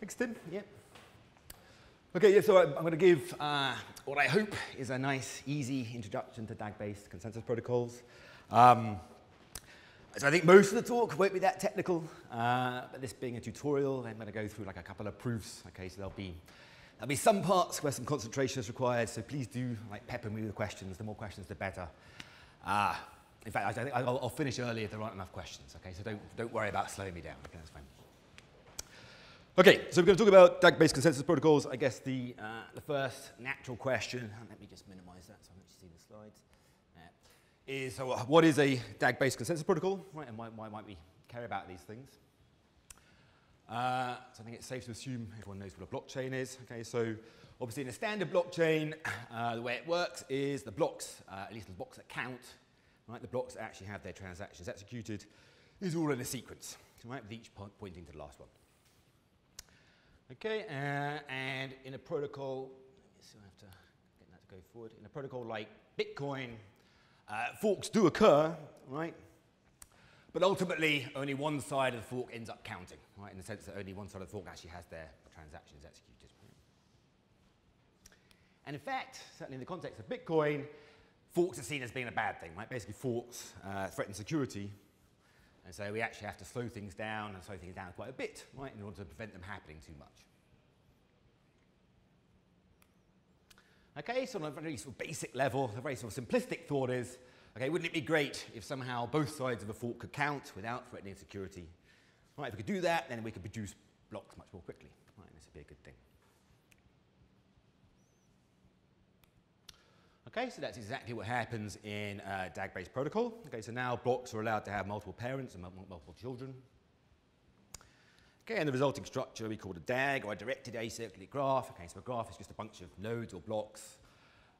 Thanks, Tim. Yeah. Okay, yeah, so I'm, going to give uh, what I hope is a nice, easy introduction to DAG-based consensus protocols. Um, so I think most of the talk won't be that technical, uh, but this being a tutorial, I'm going to go through like a couple of proofs. Okay, so there'll be there'll be some parts where some concentration is required. So please do like pepper me with questions. The more questions, the better. Uh, in fact, I think I'll, I'll, finish early if there aren't enough questions. Okay, so don't don't worry about slowing me down. Okay, that's fine. Okay, so we're going to talk about DAG-based consensus protocols. I guess the uh, the first natural question. Let me just minimise that so I don't see the slides is so what is a DAG-based consensus protocol, right? And why, why, might we care about these things? Uh, so I think it's safe to assume everyone knows what a blockchain is. Okay, so obviously in a standard blockchain, uh, the way it works is the blocks, uh, at least the blocks that count, right? The blocks that actually have their transactions executed is all in a sequence, right? With each point pointing to the last one. Okay, uh, and in a protocol, let me see, I have to get that to go forward. In a protocol like Bitcoin, uh, forks do occur, right? But ultimately, only one side of the fork ends up counting, right? In the sense that only one side of the fork actually has their transactions executed. And in fact, certainly in the context of Bitcoin, forks are seen as being a bad thing, right? Basically, forks uh, threaten security. And so we actually have to slow things down and slow things down quite a bit, right, in order to prevent them happening too much. Okay, so on a very sort of basic level, a very sort of simplistic thought is, okay, wouldn't it be great if somehow both sides of a fork could count without threatening security? Right, if we could do that, then we could produce blocks much more quickly. Right, this would be a good thing. Okay, so that's exactly what happens in a DAG-based protocol. Okay, so now blocks are allowed to have multiple parents and multiple children. Okay, and the resulting structure we call a DAG, or a directed acyclic graph. Okay, so a graph is just a bunch of nodes or blocks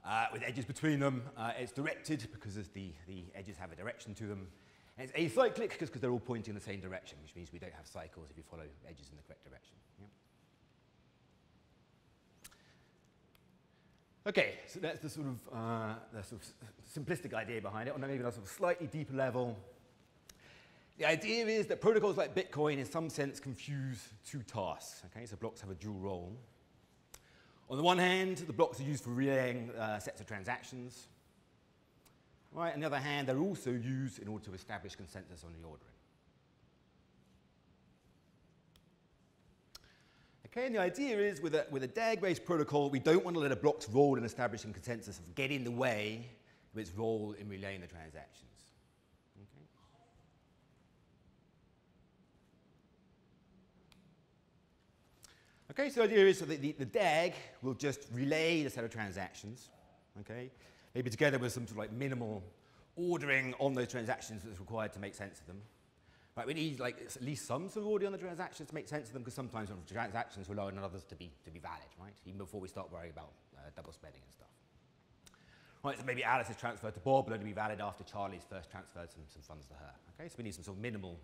uh, with edges between them. Uh, it's directed because the, the edges have a direction to them. And it's acyclic because they're all pointing in the same direction, which means we don't have cycles if you follow edges in the correct direction. Okay, so that's the sort of, uh, the sort of simplistic idea behind it. On maybe a sort of slightly deeper level, the idea is that protocols like Bitcoin, in some sense, confuse two tasks. Okay, so blocks have a dual role. On the one hand, the blocks are used for relaying uh, sets of transactions. Right, on the other hand, they're also used in order to establish consensus on the ordering. Okay, and the idea is with a, with a DAG-based protocol, we don't want to let a block's role in establishing consensus get in the way of its role in relaying the transaction. Okay, so the idea is so that the, the DAG will just relay the set of transactions, okay, maybe together with some sort of like minimal ordering on those transactions that's required to make sense of them. Right, we need like at least some sort of order on the transactions to make sense of them because sometimes transactions rely on others to be, to be valid, right? Even before we start worrying about uh, double spending and stuff. Right, so maybe Alice's transfer to Bob will only be valid after Charlie's first transferred some, some funds to her. Okay, so we need some sort of minimal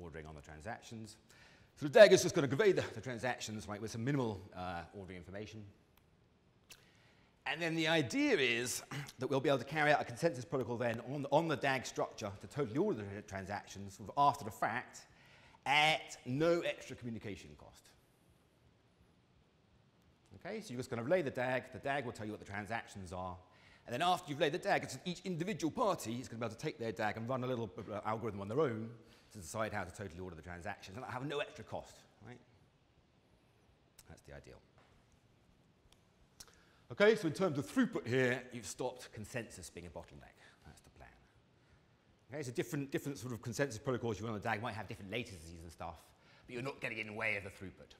ordering on the transactions. So the DAG is just going to convey the, the transactions right, with some minimal uh, ordering information. And then the idea is that we'll be able to carry out a consensus protocol then on, on the DAG structure to totally order the transactions after the fact at no extra communication cost. Okay, so you're just going to lay the DAG. The DAG will tell you what the transactions are. And then after you've laid the DAG, each individual party is going to be able to take their DAG and run a little algorithm on their own to decide how to totally order the transactions and have no extra cost, right? That's the ideal. Okay, so in terms of throughput here, you've stopped consensus being a bottleneck. That's the plan. Okay, so different, different sort of consensus protocols you run on the DAG might have different latencies and stuff, but you're not getting in the way of the throughput.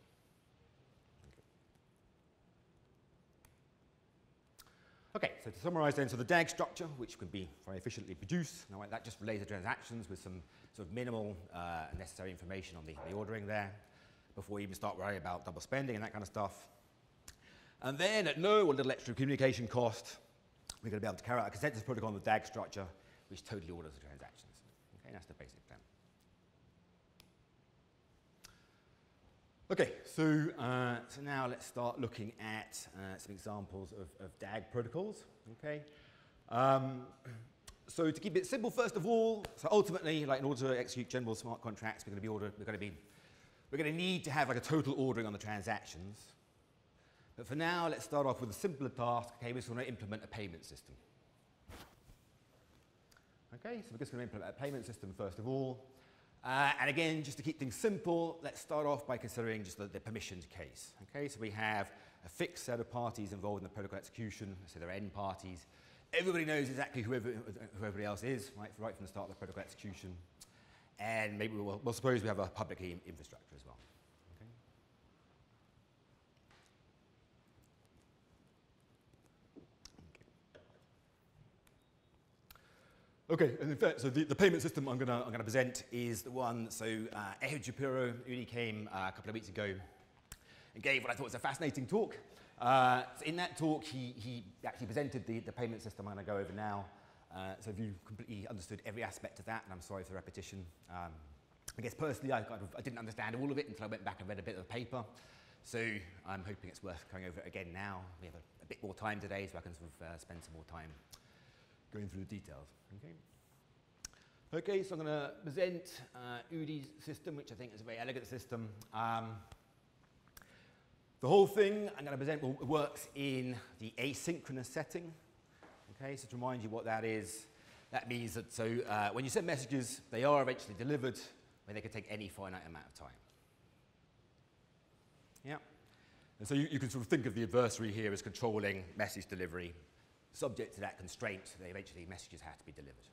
Okay, so to summarize then, so the DAG structure, which can be very efficiently produced, now that just relays the transactions with some sort of minimal uh, necessary information on the, the ordering there before we even start worrying about double spending and that kind of stuff. And then at no little extra communication cost, we're going to be able to carry out a consensus protocol on the DAG structure, which totally orders the transactions. Okay, that's the basic plan. Okay, so, uh, so now let's start looking at uh, some examples of, of DAG protocols. Okay, um, so to keep it simple, first of all, so ultimately, like in order to execute general smart contracts, we're going to be we're going to be we're going to need to have like a total ordering on the transactions. But for now, let's start off with a simpler task. Okay, we're just going to implement a payment system. Okay, so we're just going to implement a payment system first of all. Uh, and again, just to keep things simple, let's start off by considering just the, the permissioned case. Okay, so we have a fixed set of parties involved in the protocol execution, so they're end parties. Everybody knows exactly who everybody else is, right, right from the start of the protocol execution. And maybe we'll, we'll suppose we have a public infrastructure as well. Okay, and in fact, so the, the payment system I'm going I'm to present is the one, so uh, Ehud Shapiro, Udi came uh, a couple of weeks ago and gave what I thought was a fascinating talk. Uh, so in that talk, he, he actually presented the, the payment system I'm going to go over now. Uh, so if you completely understood every aspect of that, and I'm sorry for the repetition. Um, I guess personally, I, kind of, I didn't understand all of it until I went back and read a bit of the paper. So I'm hoping it's worth going over it again now. We have a, a bit more time today, so I can sort of uh, spend some more time going through the details. Okay, okay so I'm going to present uh, Udi's system, which I think is a very elegant system. Um, the whole thing I'm going to present works in the asynchronous setting. Okay, so to remind you what that is, that means that so uh, when you send messages, they are eventually delivered when they can take any finite amount of time. Yeah. And so you, you, can sort of think of the adversary here as controlling message delivery subject to that constraint, they eventually messages have to be delivered.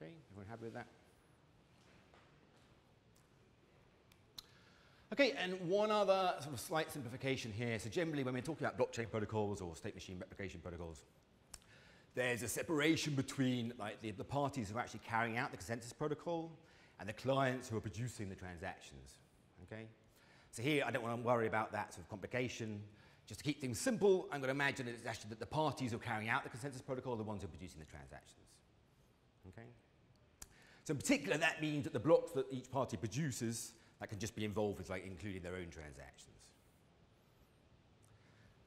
Okay, everyone happy with that? Okay, and one other sort of slight simplification here. So generally when we're talking about blockchain protocols or state machine replication protocols, there's a separation between like the, the parties who are actually carrying out the consensus protocol and the clients who are producing the transactions. Okay? So here I don't want to worry about that sort of complication. Just to keep things simple, I'm going to imagine that it's actually that the parties who are carrying out the consensus protocol are the ones who are producing the transactions. Okay? So in particular, that means that the blocks that each party produces that can just be involved with like including their own transactions.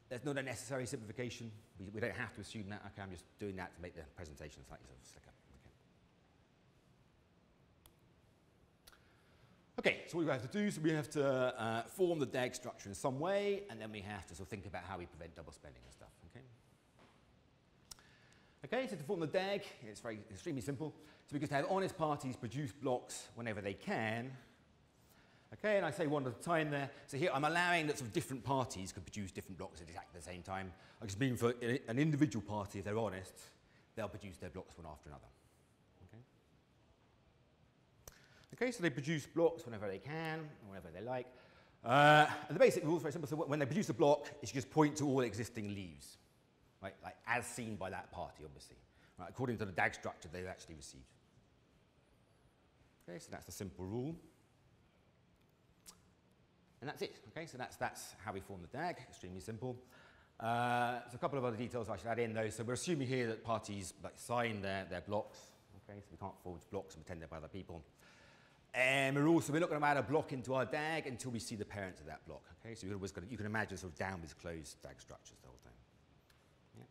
There's not a necessary simplification. We, we don't have to assume that. Okay, I'm just doing that to make the presentation slightly sort of slicker. Okay, so what we have to do is we have to uh, form the DAG structure in some way, and then we have to sort of think about how we prevent double spending and stuff, okay? Okay, so to form the DAG, it's very extremely simple. So we just have honest parties produce blocks whenever they can. Okay, and I say one at a time there. So here I'm allowing that sort of different parties could produce different blocks at exactly the same time. I just mean for an individual party, if they're honest, they'll produce their blocks one after another. Okay, so they produce blocks whenever they can, whenever they like. Uh, and the basic rule is very simple. So when they produce a block, it should just point to all existing leaves, right? Like as seen by that party, obviously. Right? According to the DAG structure they've actually received. Okay, so that's the simple rule. And that's it. Okay, so that's, that's how we form the DAG, extremely simple. Uh, there's a couple of other details I should add in though. So we're assuming here that parties like, sign their, their blocks. Okay, so we can't forge blocks and pretend they're by other people. And we're also, we're not going to add a block into our DAG until we see the parent of that block. Okay, so you're to, you can imagine sort of down downwards closed DAG structures the whole time. Yeah.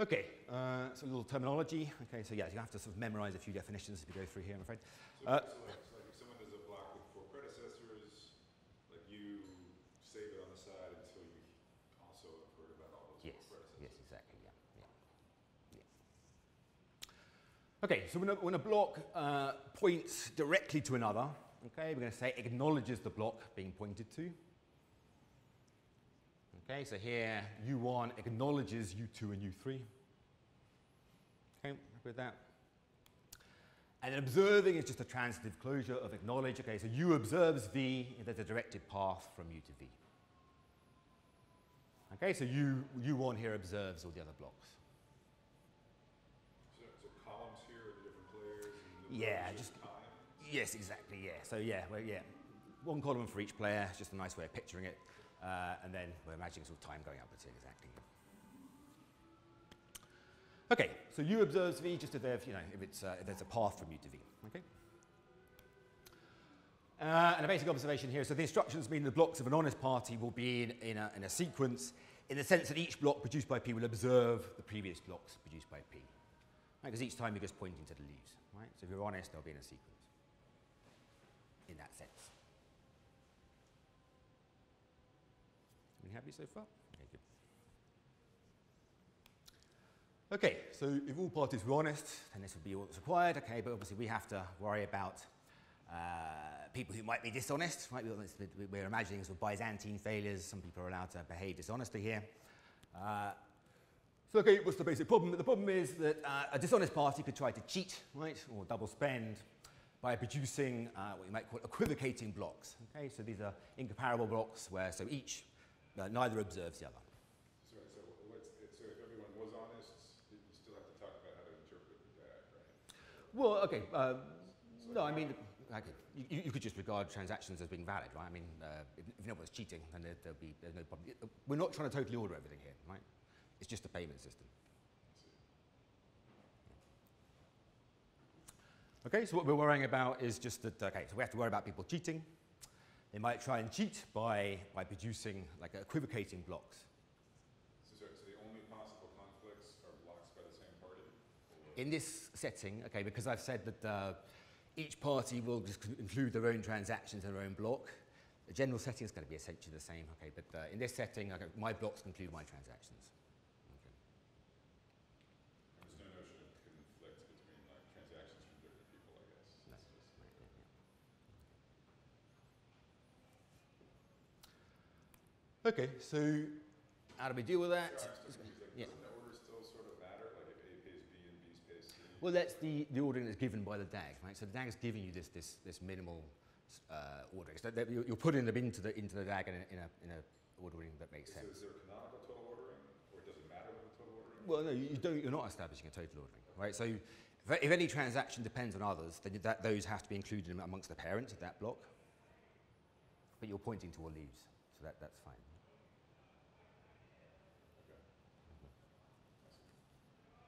Okay, uh, so a little terminology. Okay, so yeah, you have to sort of memorize a few definitions as we go through here, I'm afraid. Uh, so, like, so like if someone does a block with four predecessors, like you save it on the side until you also have heard about all those yes, predecessors. Yes, exactly, yeah. Okay, so when a, when a block uh, points directly to another, okay, we're going to say acknowledges the block being pointed to. Okay, so here U1 acknowledges U2 and U3. Okay, with that. And observing is just a transitive closure of acknowledge. Okay, so U observes V, there's a directed path from U to V. Okay, so U, U1 here observes all the other blocks. Yeah, just yes, exactly. Yeah. So yeah, well, yeah, one column for each player. Just a nice way of picturing it, uh, and then we're imagining sort of time going up upwards here exactly. Okay, so U observes V just if, you know, if, it's, uh, if there's a path from U to V. Okay. Uh, and a basic observation here, so the instructions mean the blocks of an honest party will be in, in, a, in a sequence in the sense that each block produced by P will observe the previous blocks produced by P. Because each time you're just pointing to the leaves, right? So if you're honest, they'll be in a sequence. In that sense. We happy so far? Okay, good. Okay, so if all parties were honest, then this would be all that's required. Okay, but obviously we have to worry about uh, people who might be dishonest. Right? We- We're imagining sort of Byzantine failures. Some people are allowed to behave dishonestly here. Uh, so, okay, what's the basic problem? The problem is that uh, a dishonest party could try to cheat, right, or double spend by producing uh, what you might call equivocating blocks. Okay, so these are incomparable blocks where so each uh, neither observes the other. So, so let's, so if everyone was honest, you still have to talk about how to interpret the DAG, right? Well, okay. Uh, no, I mean, okay, you, you could just regard transactions as being valid, right? I mean, uh, if, if no one's cheating, then there, there'll be there's no problem. We're not trying to totally order everything here, right? It's just a payment system. Okay, so what we're worrying about is just that, okay, so we have to worry about people cheating. They might try and cheat by, by producing like equivocating blocks. So, sorry, so the only possible conflicts are blocks by the same party? Or- In this setting, okay, because I've said that uh, each party will just include their own transactions in their own block, the general setting is going to be essentially the same, okay, but uh, in this setting, okay, my blocks include my transactions. Okay. There's no notion of conflict between like transactions from different people, I guess. No. It's just- Right, yeah, yeah. Okay, so how do we deal with that? So I'm just confused, like, Yeah. doesn't the order still sort of matter, like if A pays B and B pays C? Well, that's the, the ordering that's given by the DAG, right? So the DAG is giving you this, this, this minimal uh, ordering. So that you're, you're putting them into the, into the DAG in a, in, a, in a ordering that makes So sense. is there canonical total ordering, or does it matter what the total ordering? Well, no, you don't, you're not establishing a total ordering, right? So if, if any transaction depends on others, then that, those have to be included amongst the parents of that block. But you're pointing to all leaves, so that, that's fine.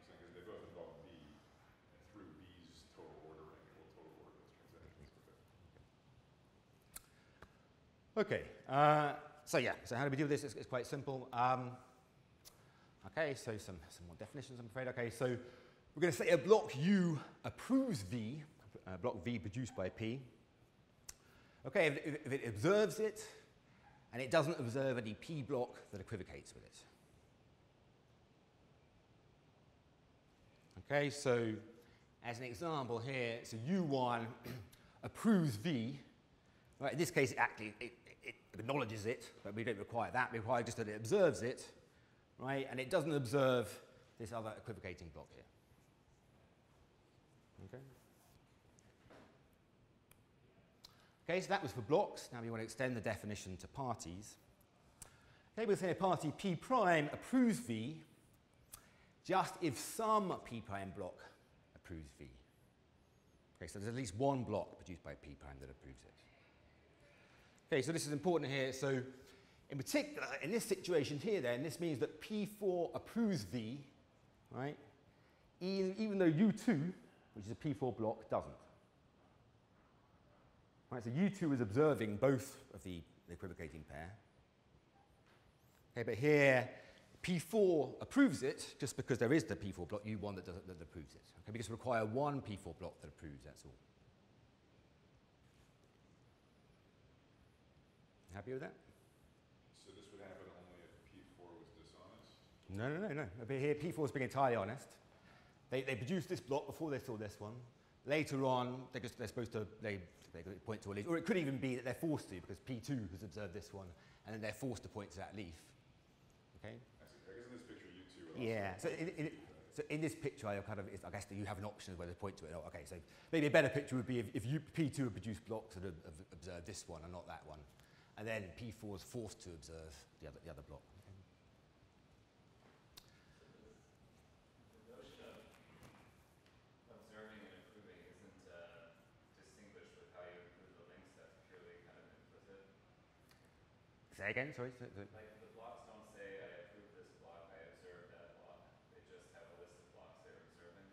Because they both involve B, and through B's total ordering, it will total order those transactions. Okay. Uh, so yeah, so how do we do this? It's, it's quite simple. Um, okay, so some, some more definitions, I'm afraid. Okay, so we're going to say a block U approves V, block V produced by P. Okay, if, if- it observes it, and it doesn't observe any P block that equivocates with it. Okay, so as an example here, so U1 approves V. Right, in this case, it actually it acknowledges it, but we don't require that. We require just that it observes it, right? And it doesn't observe this other equivocating block here. Okay. Okay, so that was for blocks. Now we want to extend the definition to parties. Okay, we'll say a party P prime approves V just if some P prime block approves V. Okay, so there's at least one block produced by P prime that approves it. Okay, so this is important here. So in particular, in this situation here then, this means that P4 approves V, right? Even, even though U2, which is a P4 block, doesn't. Right, so U2 is observing both of the equivocating pair. Okay, but here P4 approves it just because there is the P4 block U1 that, that approves it. Okay, because we just require one P4 block that approves, that's all. Happy with that? So this would happen only if P4 was dishonest? No, no, no, no. Here, P4 is being entirely honest. They, they produced this block before they saw this one. Later on, they're, just, they're supposed to they, they point to a leaf. Or it could even be that they're forced to because P2 has observed this one, and then they're forced to point to that leaf. Okay? I see. I guess in this picture, U2 would. Yeah. So in, in, so in this picture, I kind of, it's, I guess that you have an option of whether to point to it or Okay, so maybe a better picture would be if, if you, P2 had produced blocks that have, have observed this one and not that one, and then P4 is forced to observe the other, the other block. Okay? Observing and approving isn't uh, distinguished with how you improve the links, that's purely kind of implicit. Say again, sorry. so- so- Like the blocks don't say, I approve this block, I observe that block. They just have a list of blocks they're observing,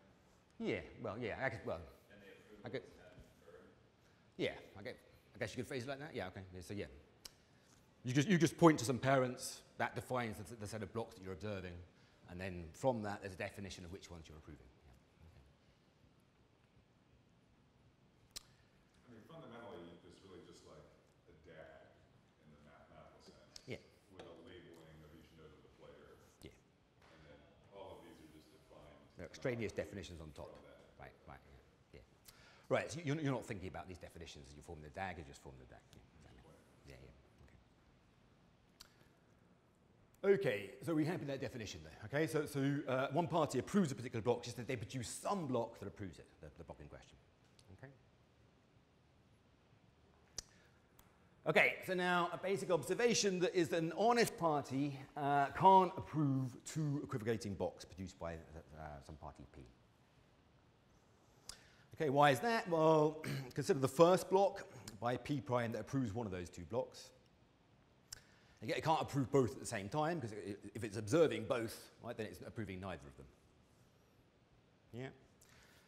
Yeah, well, yeah, I guess, well, and the approval I get- is kind of inferred. yeah, I, get, I guess you could phrase it like that. Yeah, okay. So yeah, you just, you just point to some parents, that defines the, the set of blocks that you're observing, and then from that there's a definition of which ones you're approving. extraneous definitions on top. Right, right, yeah. Right, so you're, you're, not thinking about these definitions as you form the DAG, you just form the DAG. Yeah. Okay. So we have that definition there. Okay, so, so uh, one party approves a particular block just that they produce some block that approves it, the, the block in question. Okay. Okay, so now a basic observation that is that an honest party uh, can't approve two equivocating blocks produced by uh, some party P. Okay, why is that? Well, consider the first block by P prime that approves one of those two blocks. It can't approve both at the same time because if it's observing both, right, then it's approving neither of them. Yeah.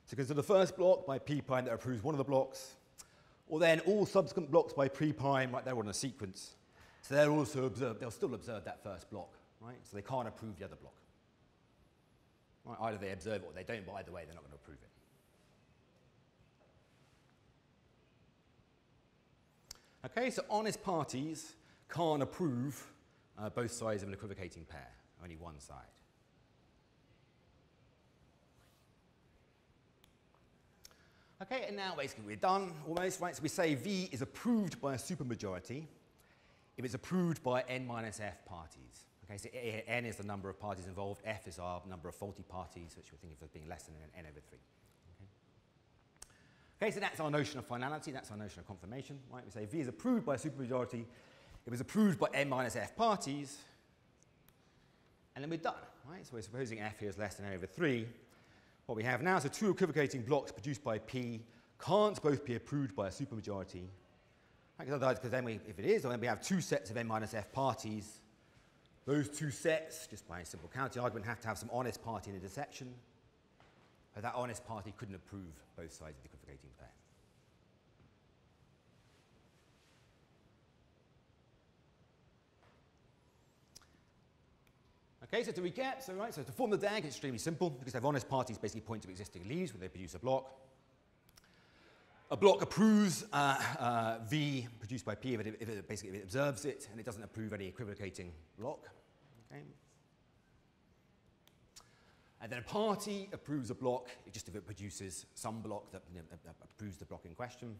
So consider the first block by P prime that approves one of the blocks, or then all subsequent blocks by P prime, right, they're on a sequence. So they'll also observe, they'll still observe that first block, right? So they can't approve the other block. Right, either they observe it or they don't, but either way, they're not going to approve it. Okay, so honest parties can't approve uh, both sides of an equivocating pair, only one side. Okay, and now basically we're done almost, right? So we say V is approved by a supermajority if it's approved by n minus f parties. Okay, so n is the number of parties involved, f is our number of faulty parties, which we think of as being less than n over 3. Okay, so that's our notion of finality, that's our notion of confirmation, right? We say V is approved by a supermajority it was approved by n minus f parties, and then we're done, right? So we're supposing f here is less than n over 3. What we have now is two equivocating blocks produced by P can't both be approved by a supermajority. Because otherwise, because then we, if it is, then we have two sets of n minus f parties. Those two sets, just by a simple counting argument, have to have some honest party in the intersection. But that honest party couldn't approve both sides of the equivocating pair. Okay, so to recap, so right, so to form the DAG, it's extremely simple because they have honest parties basically point to existing leaves when they produce a block. A block approves uh, uh, V produced by P if it, if it, basically if it observes it, and it doesn't approve any equivocating block. Okay. And then a party approves a block just if it produces some block that you know, approves the block in question.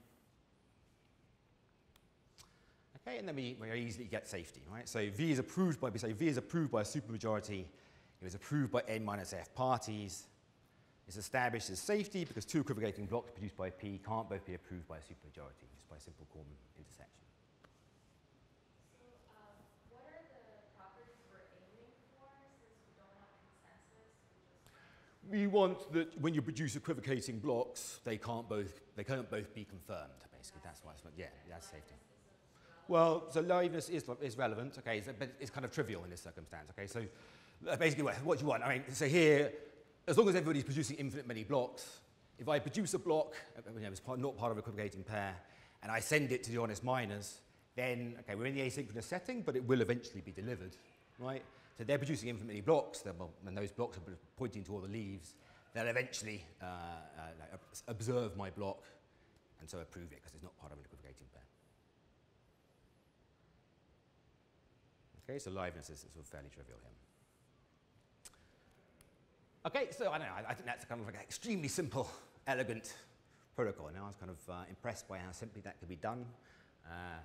Okay, and then we, we easily get safety, right? So V is approved by, say V is approved by a supermajority. It was approved by N minus F parties. It's established as safety because two equivocating blocks produced by P can't both be approved by a supermajority, just by simple quorum intersection. Uh, since we want that when you produce equivocating blocks, they can't both, they can't both be confirmed, basically. That's why it's, yeah, that's safety. Well, so liveness is, is relevant, okay, so, but it's kind of trivial in this circumstance, okay? So uh, basically, what, what do you want? I mean, so here, as long as everybody's producing infinite many blocks, if I produce a block, uh, you know, it's part, not part of a equivocating pair, and I send it to the honest miners, then, okay, we're in the asynchronous setting, but it will eventually be delivered, right? So they're producing infinite many blocks, and those blocks are pointing to all the leaves. They'll eventually uh, uh, observe my block and so approve it because it's not part of an pair. Okay, so liveness is sort of fairly trivial here. Okay, so I don't know, I, I think that's kind of like an extremely simple, elegant protocol. Now I was kind of uh, impressed by how simply that could be done. Uh,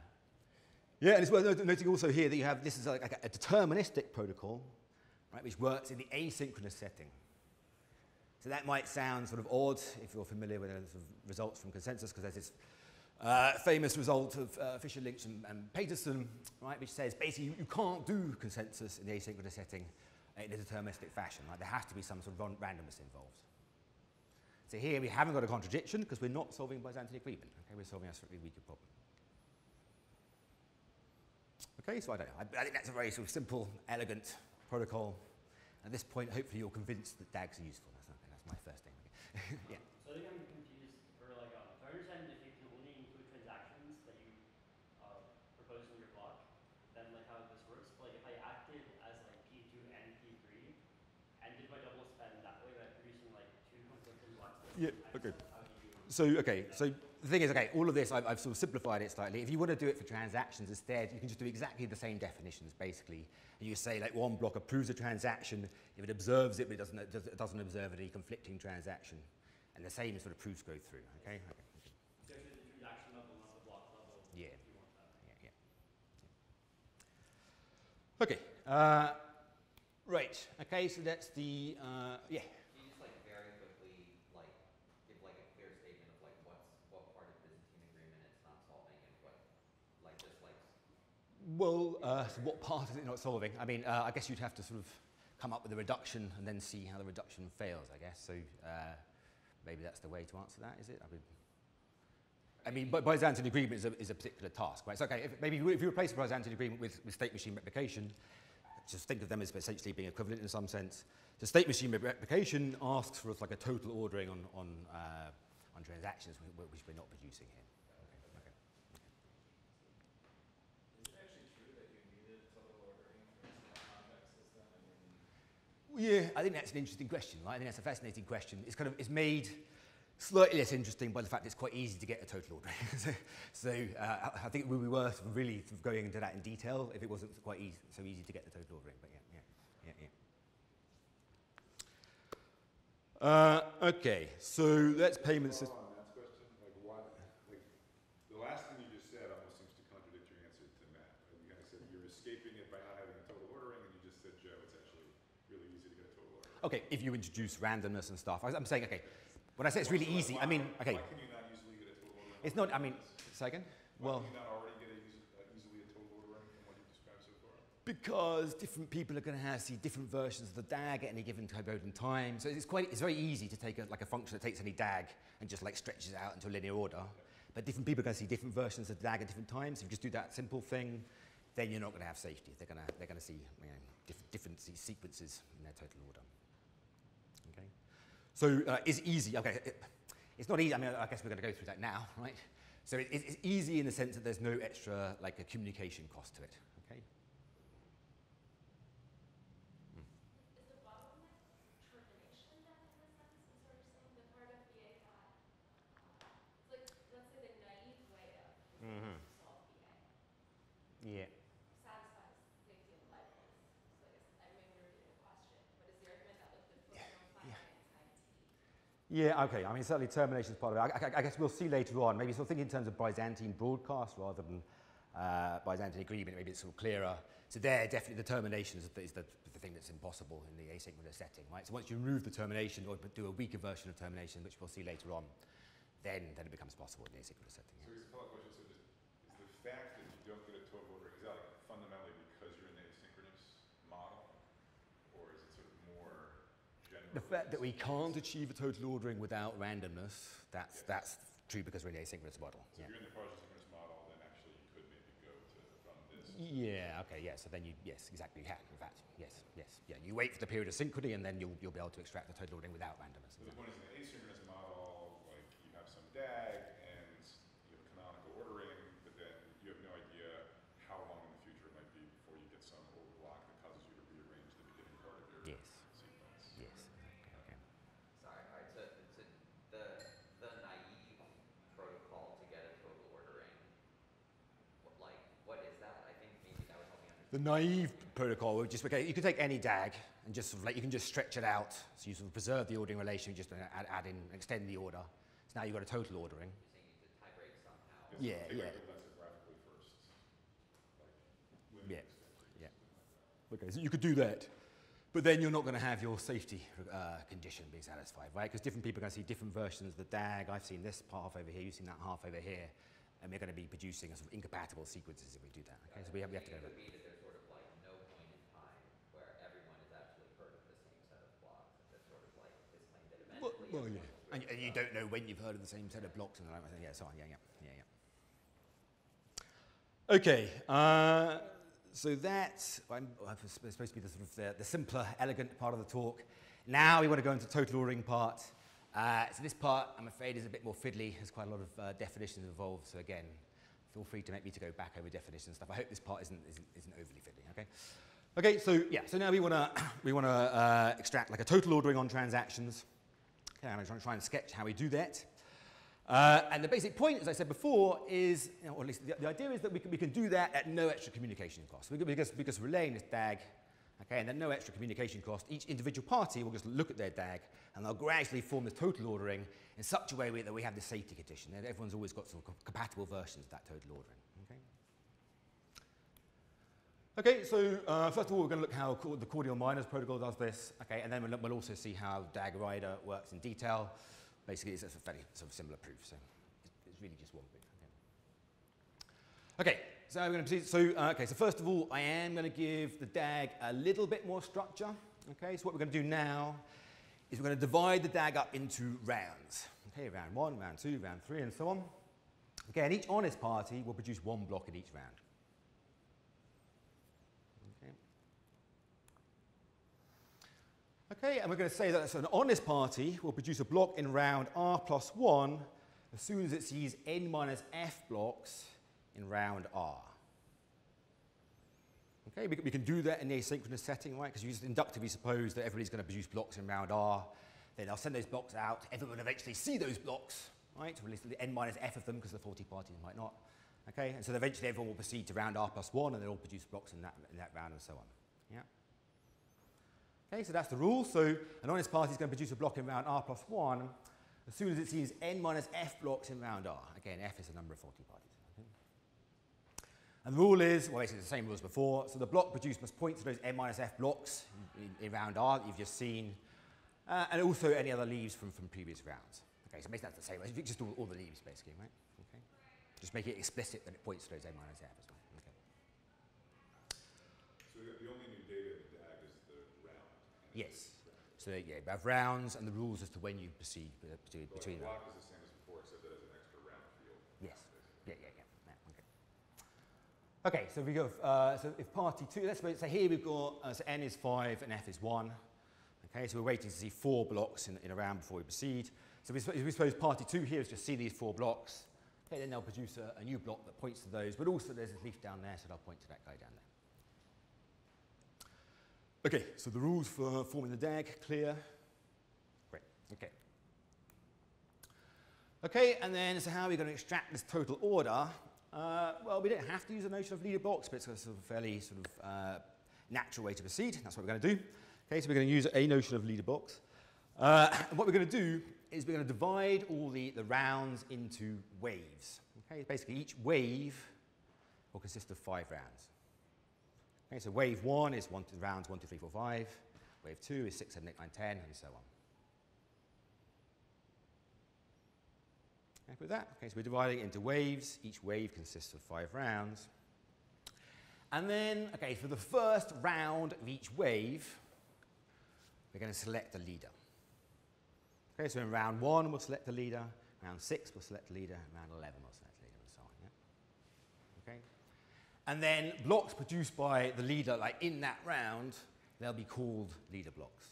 yeah, and it's worth noting also here that you have, this is like a, a deterministic protocol, right, which works in the asynchronous setting. So that might sound sort of odd if you're familiar with the sort of results from consensus, because there's this uh, famous result of uh, Fischer, Lynch, and, and Paterson, right, which says basically you, can't do consensus in the asynchronous setting in a deterministic fashion. Right? There has to be some sort of randomness involved. So here we haven't got a contradiction because we're not solving Byzantine agreement. Okay, we're solving a slightly weaker problem. Okay, so I don't know. I, I think that's a very sort of simple, elegant protocol. At this point, hopefully you're convinced that DAGs are useful. That's, not, that's my first thing. yeah. So I think I'm confused, or like, um, so I understand if you can only include transactions that you uh, propose in your block, then like how this works. But like if I acted as like P2 and P3 and did my double spend that way by producing like two conflicting blocks, Yeah, okay. how do you So, okay, so the thing is, okay, all of this, I've, I've sort of simplified it slightly. If you want to do it for transactions instead, you can just do exactly the same definitions, basically. You say, like, one block approves a transaction if it observes it, but it doesn't, it does- it doesn't observe any conflicting transaction. And the same sort of proofs go through, okay? okay. It's actually the transaction level, not the block level. Yeah. If you want that. Yeah, yeah. Okay, uh, right, okay, so that's the, uh, yeah. Can you just like very quickly, like, give like a clear statement of like what's, what part of Byzantine agreement it's not solving and what, like, just like, Well, uh, what part is it not solving? I mean, uh, I guess you'd have to sort of come up with a reduction and then see how the reduction fails, I guess. So uh, maybe that's the way to answer that, is it? I mean, I mean Byzantine agreement is a, is a particular task, right? So, okay, if, maybe if you replace Byzantine agreement with, with state machine replication, just think of them as essentially being equivalent in some sense. The state machine replication asks for us like a total ordering on, on, uh, on transactions which we're not producing here. Okay, okay. Is it actually true that you needed total ordering for a small compact system? I mean, Yeah, I think that's an interesting question, right? I think that's a fascinating question. It's kind of it's made slightly less interesting by the fact it's quite easy to get a total ordering. so so uh, I think it would be worth really going into that in detail if it wasn't quite easy, so easy to get the total ordering. But yeah, yeah, yeah, yeah. Uh, okay, so that's payment Follow on Matt's question, like what, like, the last thing you just said almost seems to contradict your answer to Matt. right? You kind of said you're escaping it by not having a total ordering, and you just said, Joe, it's actually really easy to get a total ordering. Okay, if you introduce randomness and stuff. I- I'm saying, okay, when I say it's really easy, I mean, okay, Why can you not easily get a total ordering? it's not, I mean, second? Well, Why can you not already get a uh, easily a total ordering from what you've described so far? Because different people are going to have see different versions of the DAG at any given time in time. So it's quite it's very easy to take a, like a function that takes any DAG and just like stretches it out into a linear order. But different people are going to see different versions of the DAG at different times. If you just do that simple thing, then you're not going to have safety. They're going to they're going to see you know, diff- different sequences in their total order. So uh, it's easy. Okay. It, it's not easy. I mean, I guess we're going to go through that now, right? So it, it's easy in the sense that there's no extra like a communication cost to it. Okay. Is the bottleneck termination then in a sense, is what you're saying, the part of BA thought? It's like, let's say the naive way of Mm-hmm. solve BA Yeah. satisfies safety and liveness. So I guess I may be repeating the question, but is the argument that like the footnote finite time T? Yeah, okay. I mean, certainly termination is part of it. I, I, I guess we'll see later on. Maybe sort of think in terms of Byzantine broadcast rather than uh, Byzantine agreement. Maybe it's sort of clearer. So there, definitely the termination is the, is the, the thing that's impossible in the asynchronous setting, right? So once you remove the termination or do a weaker version of termination, which we'll see later on, then, then it becomes possible in the asynchronous setting. So here's a follow-up question, so just, is the fact that you don't get a total ordering, is that like fundamentally because you're in the asynchronous model? Or is it sort of more general? The fact that we can't achieve a total ordering without randomness, that's, that's true because we're in the asynchronous model. So Yeah. if you're in the model, then actually you could maybe go to, from this. Yeah, okay, yeah, so then you, yes, exactly, you can, in fact, yes, yes, yeah, you wait for the period of synchrony and then you'll, you'll be able to extract the total ordering without randomness. So the point is in the asynchronous model, like you have some DAG and you have canonical ordering, but then you have no idea how long in the future it might be before you get some overblock that causes you to rearrange the beginning part of your Yes, sequence. yes, okay. sorry, all right, so, so the, the naive protocol to get a total ordering, what, like, what is that? I think maybe that would help me understand. The naive protocol would just, okay, you can take any DAG and just sort of like, you can just stretch it out, so you sort of preserve the ordering relation, you just add, add in, extend the order. So now you've got a total ordering. You're saying you could tie somehow. Yeah, yeah. like the lexicography first. Like, limit Yeah, yeah. Okay, so you could do that, but then you're not going to have your safety uh, condition being satisfied, right? Because different people are going to see different versions of the DAG. I've seen this half over here, you've seen that half over here, and we're going to be producing a sort of incompatible sequences if we do that. Okay, so we have, we have to go. It that there's sort of like no point in time where everyone is actually heard of the same set of blocks. That's sort of like is claimed that Well, eventually. well, everyone yeah. And, and you don't know when you've heard of the same set of blocks and the like. Yeah, so yeah, yeah, yeah, yeah. Okay, uh, so that's I'm, I'm supposed to be the sort of the, the simpler, elegant part of the talk. Now we want to go into total ordering part. Uh, so this part, I'm afraid, is a bit more fiddly. There's quite a lot of uh, definitions involved. So again, feel free to make me to go back over definitions and stuff. I hope this part isn't, isn't, isn't overly fiddly. Okay. Okay. So yeah. So now we want to we want to uh, extract like a total ordering on transactions. Okay, I'm going to try and sketch how we do that. Uh, and the basic point, as I said before, is, you know, or at least the, the idea is that we can, we can do that at no extra communication cost. We can, because, because relaying this DAG, okay, and at no extra communication cost, each individual party will just look at their DAG and they'll gradually form this total ordering in such a way that we have the safety condition. And everyone's always got of compatible versions of that total ordering. Okay, so uh, first of all, we're going to look how the cordial miners protocol does this, okay, and then we'll, we'll also see how DAG Rider works in detail. Basically, it's a fairly sort of similar proof, so it's, it's really just one bit. Okay, okay so we're going to proceed. So, uh, okay, so first of all, I am going to give the DAG a little bit more structure. Okay, so what we're going to do now is we're going to divide the DAG up into rounds. Okay, round one, round two, round three, and so on. Okay, and each honest party will produce one block in each round. Okay. Okay, and we're going to say that an honest party will produce a block in round R plus 1 as soon as it sees n minus f blocks in round R. Okay, we, we can do that in the asynchronous setting, right? Because you just inductively suppose that everybody's going to produce blocks in round R. Then I'll send those blocks out. Everyone will eventually see those blocks, right? Or the n minus f of them, because the faulty parties might not. Okay, and so eventually everyone will proceed to round R plus 1, and they'll all produce blocks in that, in that round and so on. Yeah? Okay, so that's the rule. So an honest party is going to produce a block in round R plus 1 as soon as it sees n minus f blocks in round R. Again, f is the number of faulty parties. And the rule is, well, basically the same rule as before. So the block produced must point to those n minus f blocks in, in, round R that you've just seen, uh, and also any other leaves from, from previous rounds. Okay, so basically that's the same. It's just all, all the leaves, basically, right? Okay. Just make it explicit that it points to those n minus f as well. Okay. So the only new data in the DAG is the round. and Yes. So yeah, we have rounds and the rules as to when you proceed uh, between, the them. is the same as before, except that it's an extra round field. Yes. Yeah, yeah, yeah. yeah okay. Okay, so we go. Uh, so if party two, let's say here we've got uh, so n is five and f is one. Okay, so we're waiting to see four blocks in, in a round before we proceed. So we, suppose- we suppose party two here is just see these four blocks. Okay, then they'll produce a, a new block that points to those, but also there's a leaf down there, so they'll point to that guy down there. Okay, so the rules for forming the DAG, clear? Great, okay. Okay, and then so how are we going to extract this total order? Uh, well, we don't have to use a notion of leader blocks, but it's a sort of fairly sort of uh, natural way to proceed. That's what we're going to do. Okay, so we're going to use a notion of leader blocks. Uh, and what we're going to do is we're going to divide all the, the rounds into waves. Okay, basically each wave will consist of five rounds. Okay, so wave one is one, rounds one, two, three, four, five. Wave two is six, seven, eight, nine, ten, and so on. With that? Okay, so we're dividing it into waves. Each wave consists of five rounds. And then, okay, for the first round of each wave, we're going to select a leader. Okay, so in round one, we'll select a leader. Round six, we'll select a leader. Round 11, we'll select a leader, and so on. Yeah? Okay? And then blocks produced by the leader, like in that round, they'll be called leader blocks.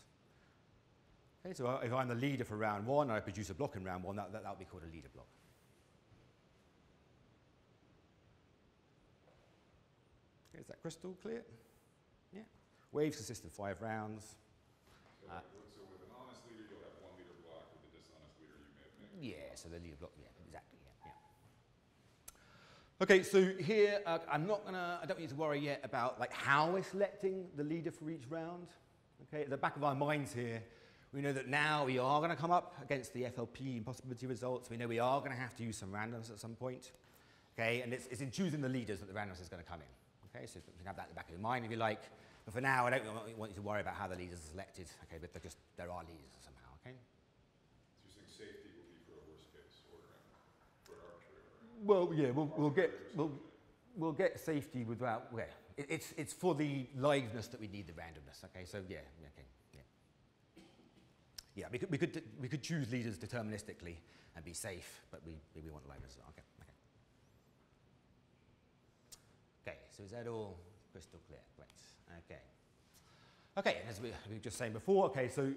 Okay, so if I'm the leader for round one, and I produce a block in round one, that, that, that'll be called a leader block. Okay, is that crystal clear? Yeah. Waves consist of five rounds. So, Uh, so with an honest leader, you'll have one leader block. With a dishonest leader, you may have many. Yeah, so the leader block, yeah, exactly, yeah, yeah. Okay, so here, uh, I'm not gonna, I don't need to worry yet about like how we're selecting the leader for each round. Okay, at the back of our minds here, we know that now we are gonna come up against the FLP impossibility results. We know we are gonna have to use some randoms at some point. Okay, and it's, it's in choosing the leaders that the randomness is gonna come in. Okay, so you can have that at the back of your mind if you like. But for now, I don't want- you to worry about how the leaders are selected. Okay, but they're just, there are leaders somehow, okay? So you're saying safety will be for a worst case ordering, for an arbitrary ordering. Well, yeah, we'll, we'll get we'll, we'll get safety without. Well, it, it's it's for the liveness that we need the randomness. Okay, so yeah, okay, yeah, yeah. We could we could we could choose leaders deterministically and be safe, but we we want liveness. Okay, okay. Okay, so is that all crystal clear? Great. Okay. Okay, as we, we were just saying before, okay, so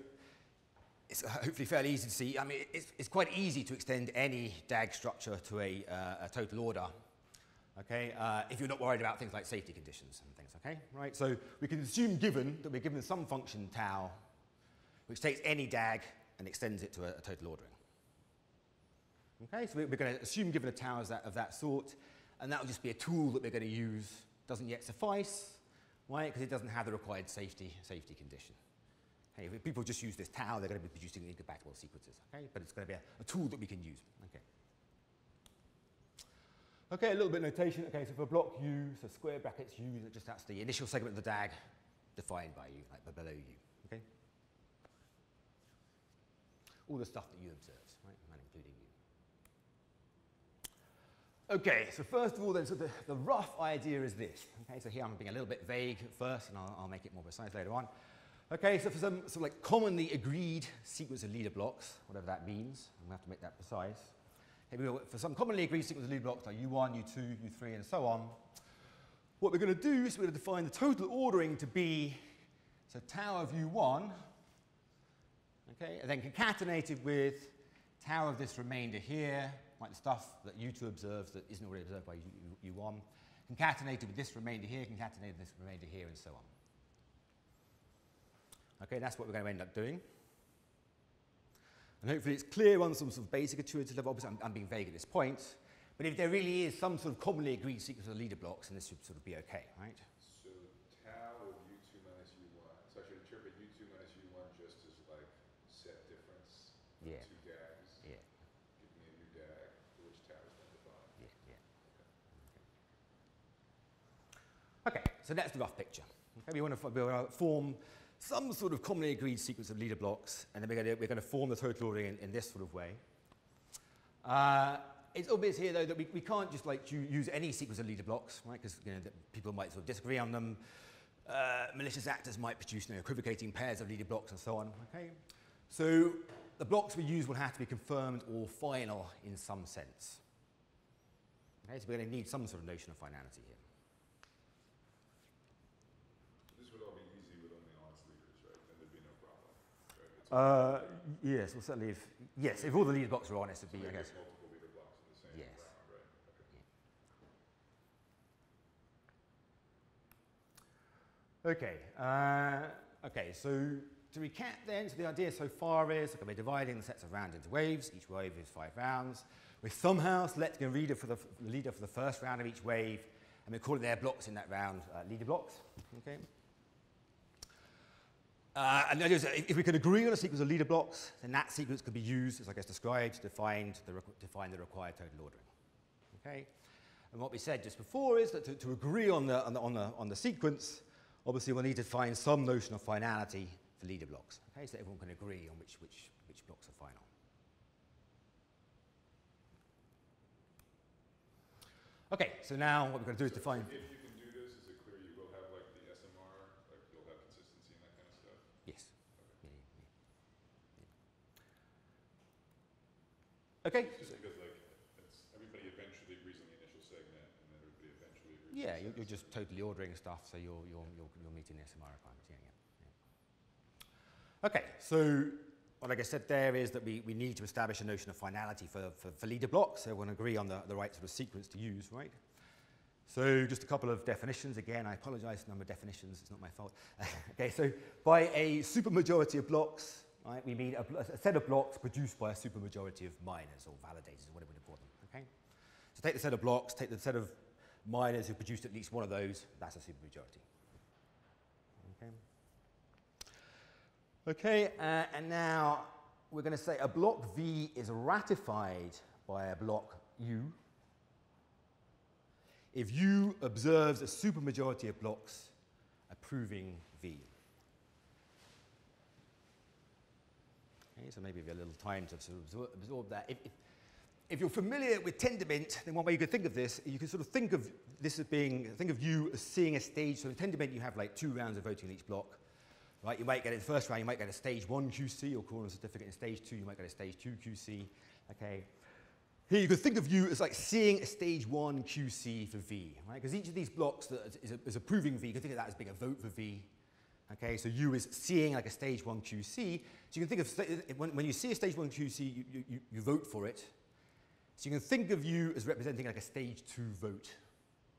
it's hopefully fairly easy to see. I mean, it's, it's quite easy to extend any DAG structure to a, uh, a total order, okay, uh, if you're not worried about things like safety conditions and things, okay, right? So we can assume given that we're given some function tau, which takes any DAG and extends it to a, a total ordering. Okay, so we- we're going to assume given a is that, of that sort, and that will just be a tool that we're going to use. Doesn't yet suffice, right? Because it doesn't have the required safety, safety condition. Okay, if people just use this tau, they're going to be producing incompatible sequences. Okay, but it's going to be a, a tool that we can use. Okay. Okay, a little bit of notation. Okay, so for block U, so square brackets U, that just that's the initial segment of the DAG defined by U, like below U. Okay. All the stuff that U observes, right, and including U. Okay, so first of all, then, so the, the rough idea is this. Okay, so here I'm being a little bit vague at first, and I'll, I'll make it more precise later on. Okay, so for some like commonly agreed sequence of leader blocks, whatever that means, I'm going to have to make that precise. Okay, we for some commonly agreed sequence of leader blocks like U1, U2, U3, and so on, what we're going to do is we're going to define the total ordering to be, so tau of U1, okay, and then concatenated with tau of this remainder here, like the stuff that U2 observes that isn't already observed by U, U, U1, concatenated with this remainder here, concatenated with this remainder here, and so on. Okay, that's what we're going to end up doing. And hopefully it's clear on some sort of basic intuitive level. Obviously, I'm, I'm being vague at this point. But if there really is some sort of commonly agreed sequence of leader blocks, then this should sort of be okay, right? So tau of U2 minus U1, so I should interpret U2 minus U1 just as like set difference of Yeah. two DAGs. Yeah, Give me a new DAG for which tau is defined. yeah, yeah. Okay, so that's the rough picture. Okay, we want to form some sort of commonly agreed sequence of leader blocks, and then we're going to, we're going to form the total ordering in, in this sort of way. Uh, it's obvious here, though, that we, we can't just like use any sequence of leader blocks, right? Because you know, people might sort of disagree on them. Uh, malicious actors might produce you know, equivocating pairs of leader blocks and so on. Okay, so the blocks we use will have to be confirmed or final in some sense. Okay, so we're going to need some sort of notion of finality here. This would all be easy with only honest leaders, right? Then there'd be no problem, right? It's Uh, yes, well, certainly if, yes, if all the leader blocks are honest, it'd be, I guess. Yes. Okay. Okay, uh, okay, so to recap then, so the idea so far is, okay, we're dividing the sets of rounds into waves, each wave is five rounds. We're somehow selecting a reader for the, leader for the first round of each wave, and we're calling their blocks in that round uh, leader blocks, okay? Uh, and the idea is if, we can agree on a sequence of leader blocks, then that sequence can be used, as I guess described, to define the, define the required total ordering. Okay? And what we said just before is that to, to agree on the, on, the, on, the, on the sequence, obviously we'll need to find some notion of finality for leader blocks. Okay? So everyone can agree on which, which, which blocks are final. Okay, so now what we're going to do is define. If you can do this, is it clear you will have like the SMR, like you'll have consistency and that kind of stuff? Yes. Yeah, yeah, yeah. Okay. Just because like, it's, everybody eventually agrees on the initial segment, and then everybody eventually agrees. Yeah, you're, you're just totally ordering stuff, so you're, you're, you're, you're meeting the SMR requirements. Yeah, yeah, yeah. Okay, so what I said there is that we, we need to establish a notion of finality for, for, for leader blocks, so we want agree on the, the right sort of sequence to use, right? So just a couple of definitions. Again, I apologize for the number of definitions. It's not my fault. okay, so by a supermajority of blocks, right, we mean a, a set of blocks produced by a supermajority of miners or validators or whatever we call them. Okay, so take the set of blocks, take the set of miners who produced at least one of those. That's a supermajority. Okay. Okay, uh, and now we're going to say a block V is ratified by a block U if U observes a supermajority of blocks approving V. Okay, so maybe we have a little time to sort of absorb, absorb that. If, if, if you're familiar with Tendermint, then one way you could think of this, you can sort of think of this as being, think of you as seeing a stage. So in Tendermint, you have like two rounds of voting in each block. Right, you might get in the first round, you might get a stage one QC or quorum certificate. In stage two, you might get a stage two QC. Okay. Here you could think of you as like seeing a stage one QC for V, right? Because each of these blocks that is, is approving V, you can think of that as being a vote for V. Okay, so U is seeing like a stage one QC. So you can think of, when, when you see a stage one QC, you, you, you- vote for it. So you can think of you as representing like a stage two vote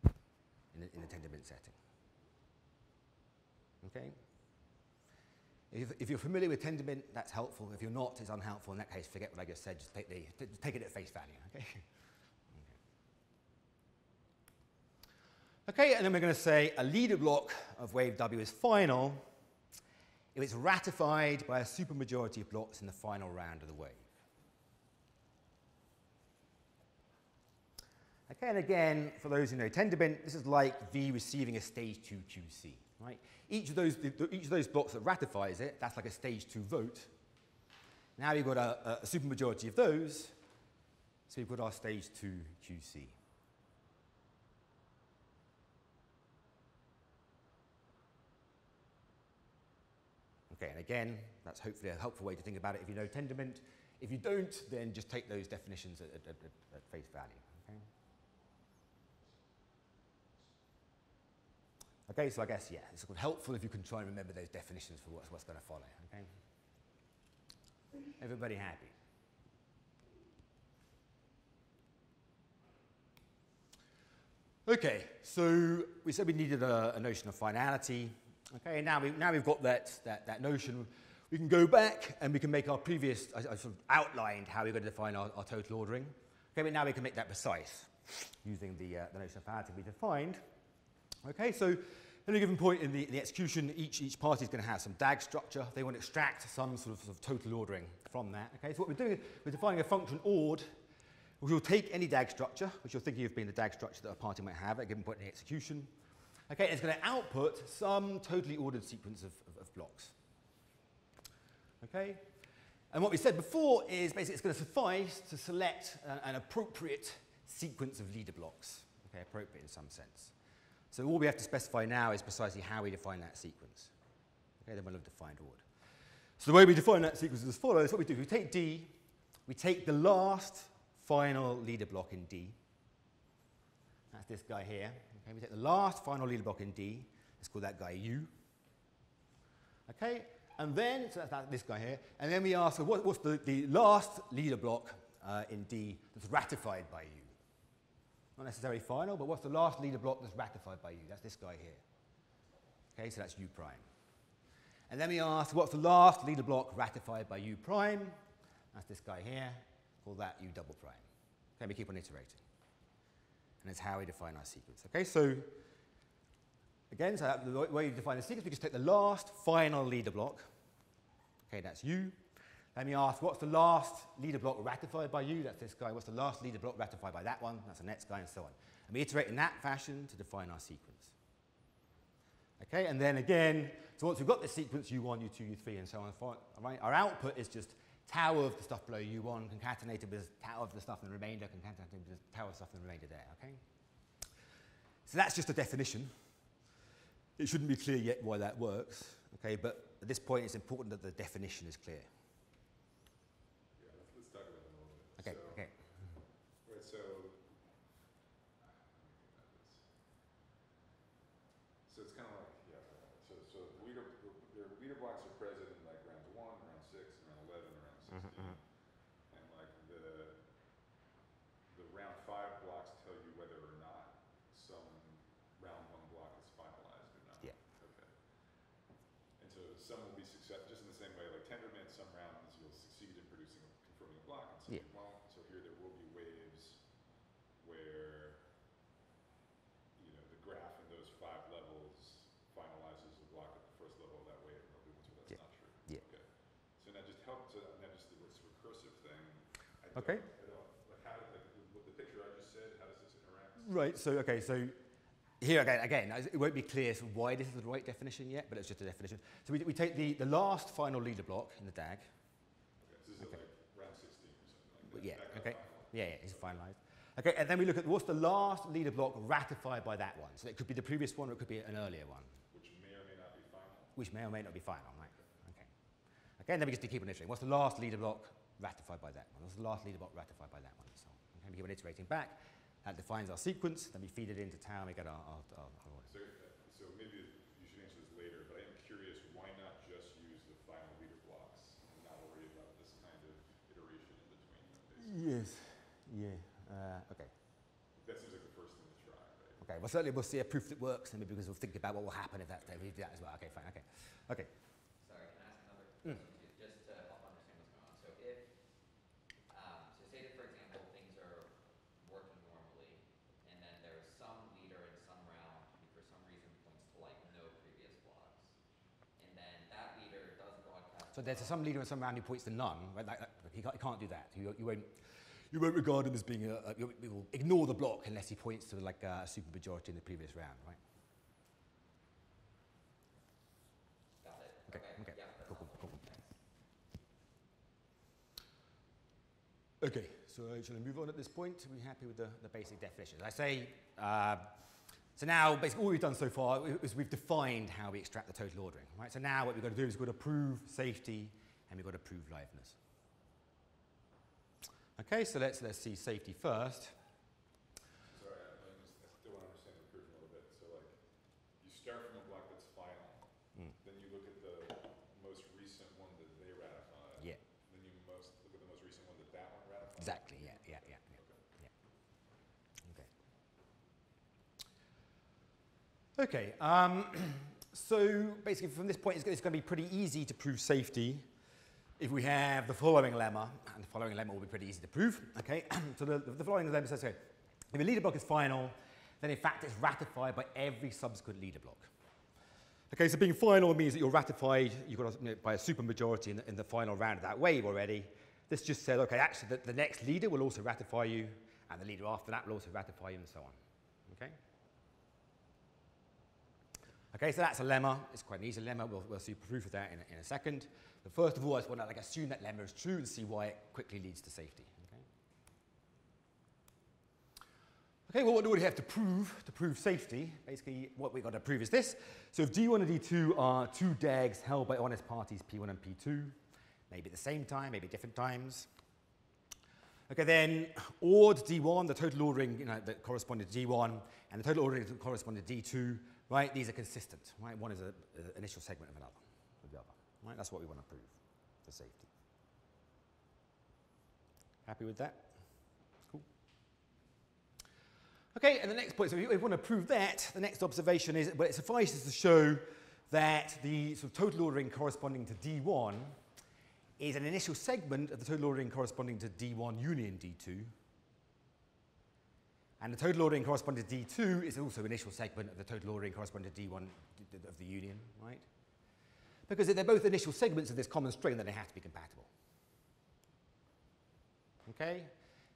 in the, in Tendermint setting. Okay? If, if you're familiar with Tendermint, that's helpful. If you're not, it's unhelpful. In that case, forget what I just said. Just take, the, take it at face value. Okay? okay, and then we're going to say a leader block of wave W is final if it's ratified by a supermajority of blocks in the final round of the wave. Okay, and again, for those who know Tendermint, this is like V receiving a stage 2 QC, right? Each of those, each of those blocks that ratifies it, that's like a stage 2 vote. Now we've got a, a supermajority of those, so we've got our stage 2 QC. Okay, and again, that's hopefully a helpful way to think about it if you know Tendermint. If you don't, then just take those definitions at, at, at, at face value. Okay? okay, so I guess, yeah, it's helpful if you can try and remember those definitions for what's, what's going to follow. Okay? Everybody happy? Okay, so we said we needed a, a notion of finality. Okay, now, we, now we've got that, that, that notion, we can go back and we can make our previous, I, I sort of outlined how we're going to define our, our, total ordering. Okay, but now we can make that precise using the, uh, the notion of finality we defined. Okay, so at any given point in the, the execution, each, each party is going to have some DAG structure. They want to extract some sort of, sort of total ordering from that. Okay, so what we're doing is we're defining a function ord which will take any DAG structure, which you're thinking of being the DAG structure that a party might have at a given point in the execution. Okay, it's going to output some totally ordered sequence of, of, of blocks. Okay, and what we said before is basically it's going to suffice to select an, an appropriate sequence of leader blocks. Okay, appropriate in some sense. So all we have to specify now is precisely how we define that sequence. Okay, then we'll have defined order. So the way we define that sequence is as follows. What we do, we take D, we take the last final leader block in D. That's this guy here. Okay, we take the last final leader block in D. Let's call that guy U. Okay, and then, so that's that, this guy here. And then we ask, so what, what's the, the last leader block uh, in D that's ratified by U? Not necessarily final, but what's the last leader block that's ratified by U? That's this guy here. Okay, so that's U prime. And then we ask, what's the last leader block ratified by U prime? That's this guy here. Call that U double prime. Okay, we keep on iterating. And it's how we define our sequence. Okay, so again, so the way you define the sequence, we just take the last final leader block. Okay, that's U. Let me ask, what's the last leader block ratified by U? That's this guy. What's the last leader block ratified by that one? That's the next guy, and so on. And we iterate in that fashion to define our sequence. Okay, and then again, so once we've got this sequence, U1, U2, U3, and so on, all right, our output is just tau of the stuff below U1 concatenated with tau of the stuff in the remainder concatenated with tau of the stuff in the remainder there, okay? So that's just a definition. It shouldn't be clear yet why that works, okay? But at this point, it's important that the definition is clear. Yeah, let's, let's talk about that a little bit. Okay, So- okay. Right, so. So it's kind of like, yeah, so, so the leader, the leader blocks are present in like round one, round six, round eleven, round sixteen. And like the, the round five blocks tell you whether or not some round one block is finalized or not. Yeah. Okay. And so some will be success, just in the same way, like Tendermint, some rounds you'll succeed in producing, confirming a block, and some Yeah. you won't. So here there will be waves where, you know, the graph in those five levels finalizes the block at the first level of that wave, and there'll be ones where that's Yeah. not true. Yeah. Okay. So now just help, so now just this recursive thing. I Okay. don't- I don't, like how, like, with the picture I just said, how does this interact? Right, so, okay, so here again, again, it won't be clear why this is the right definition yet, but it's just a definition. So we, we take the, the last final leader block in the DAG. Okay, so this is like round sixteen or something like that. Yeah, okay. Yeah, yeah, it's finalized. Okay, and then we look at what's the last leader block ratified by that one. So it could be the previous one or it could be an earlier one, Which may or may not be final. which may or may not be final? Okay. Okay, and then we just keep on iterating. What's the last leader block ratified by that one? What's the last leader block ratified by that one? And so on. Okay, we keep on iterating back. That defines our sequence. Then we feed it into tau and we get our, our, our, our order. So, so maybe you should answer this later, but I am curious, why not just use the final leader blocks and not worry about this kind of iteration in between them? Yes, yeah, uh, okay. That seems like the first thing to try, right? Okay, well, certainly we'll see a proof that works, and maybe because we'll think about what will happen if that, if we do that as well. Okay, fine, okay. Okay, Sorry, can I ask to- just to help understand what's going on. So if, um, so say that, for example, things are working normally, and then there's some leader in some round who for some reason points to like no previous blocks. And then that leader does broadcast. So there's some leader in some round who points to none. Right? He, can't, he can't do that. You, you, won't, you won't regard him as being a, a you, will ignore the block unless he points to like a super majority in the previous round, right? Okay, okay. Yeah, Cool, cool, cool. Okay, so shall I move on at this point? Are we happy with the, the basic definitions? I say, uh, so now basically all we've done so far is we've defined how we extract the total ordering, right? So now what we've got to do is we've got to prove safety and we've got to prove liveness. Okay, so let's, let's see safety first. Sorry, I, I just, I still want to understand the recursion a little bit. So like, you start from a block that's final, Mm. then you look at the most recent one that they ratified. Yeah. Then you most, look at the most recent one that that one ratified. Exactly, yeah, yeah, yeah, yeah. Okay. Okay. Um, so basically from this point, it's, it's going to be pretty easy to prove safety if we have the following lemma, and the following lemma will be pretty easy to prove, okay? so the, the following lemma says, okay, if a leader block is final, then in fact it's ratified by every subsequent leader block. Okay, so being final means that you're ratified, you've got a, you know, by a supermajority in the, in the final round of that wave already. This just says, okay, actually the, the next leader will also ratify you, and the leader after that will also ratify you, and so on. Okay? Okay, so that's a lemma. It's quite an easy lemma. We'll, we'll see proof of that in, a- in a second. But first of all, I just want to like, assume that lemma is true and see why it quickly leads to safety. Okay, okay well, what do we have to prove to prove safety? Basically, what we've got to prove is this. So if D1 and D2 are two DAGs held by honest parties P1 and P2, maybe at the same time, maybe different times. Okay, then ORD D1, the total ordering you know, that corresponded to D1, and the total ordering that corresponded to D2, right? These are consistent, right? One is an initial segment of another, of the other, right? That's what we want to prove for safety. Happy with that? Cool. Okay, and the next point, so if we want to prove that, the next observation is, well, it suffices to show that the sort of total ordering corresponding to D1 is an initial segment of the total ordering corresponding to D1 union D2. And the total ordering corresponding to D2 is also an initial segment of the total ordering corresponding to D1 of the union, right? Because they're both initial segments of this common string, then they have to be compatible. Okay?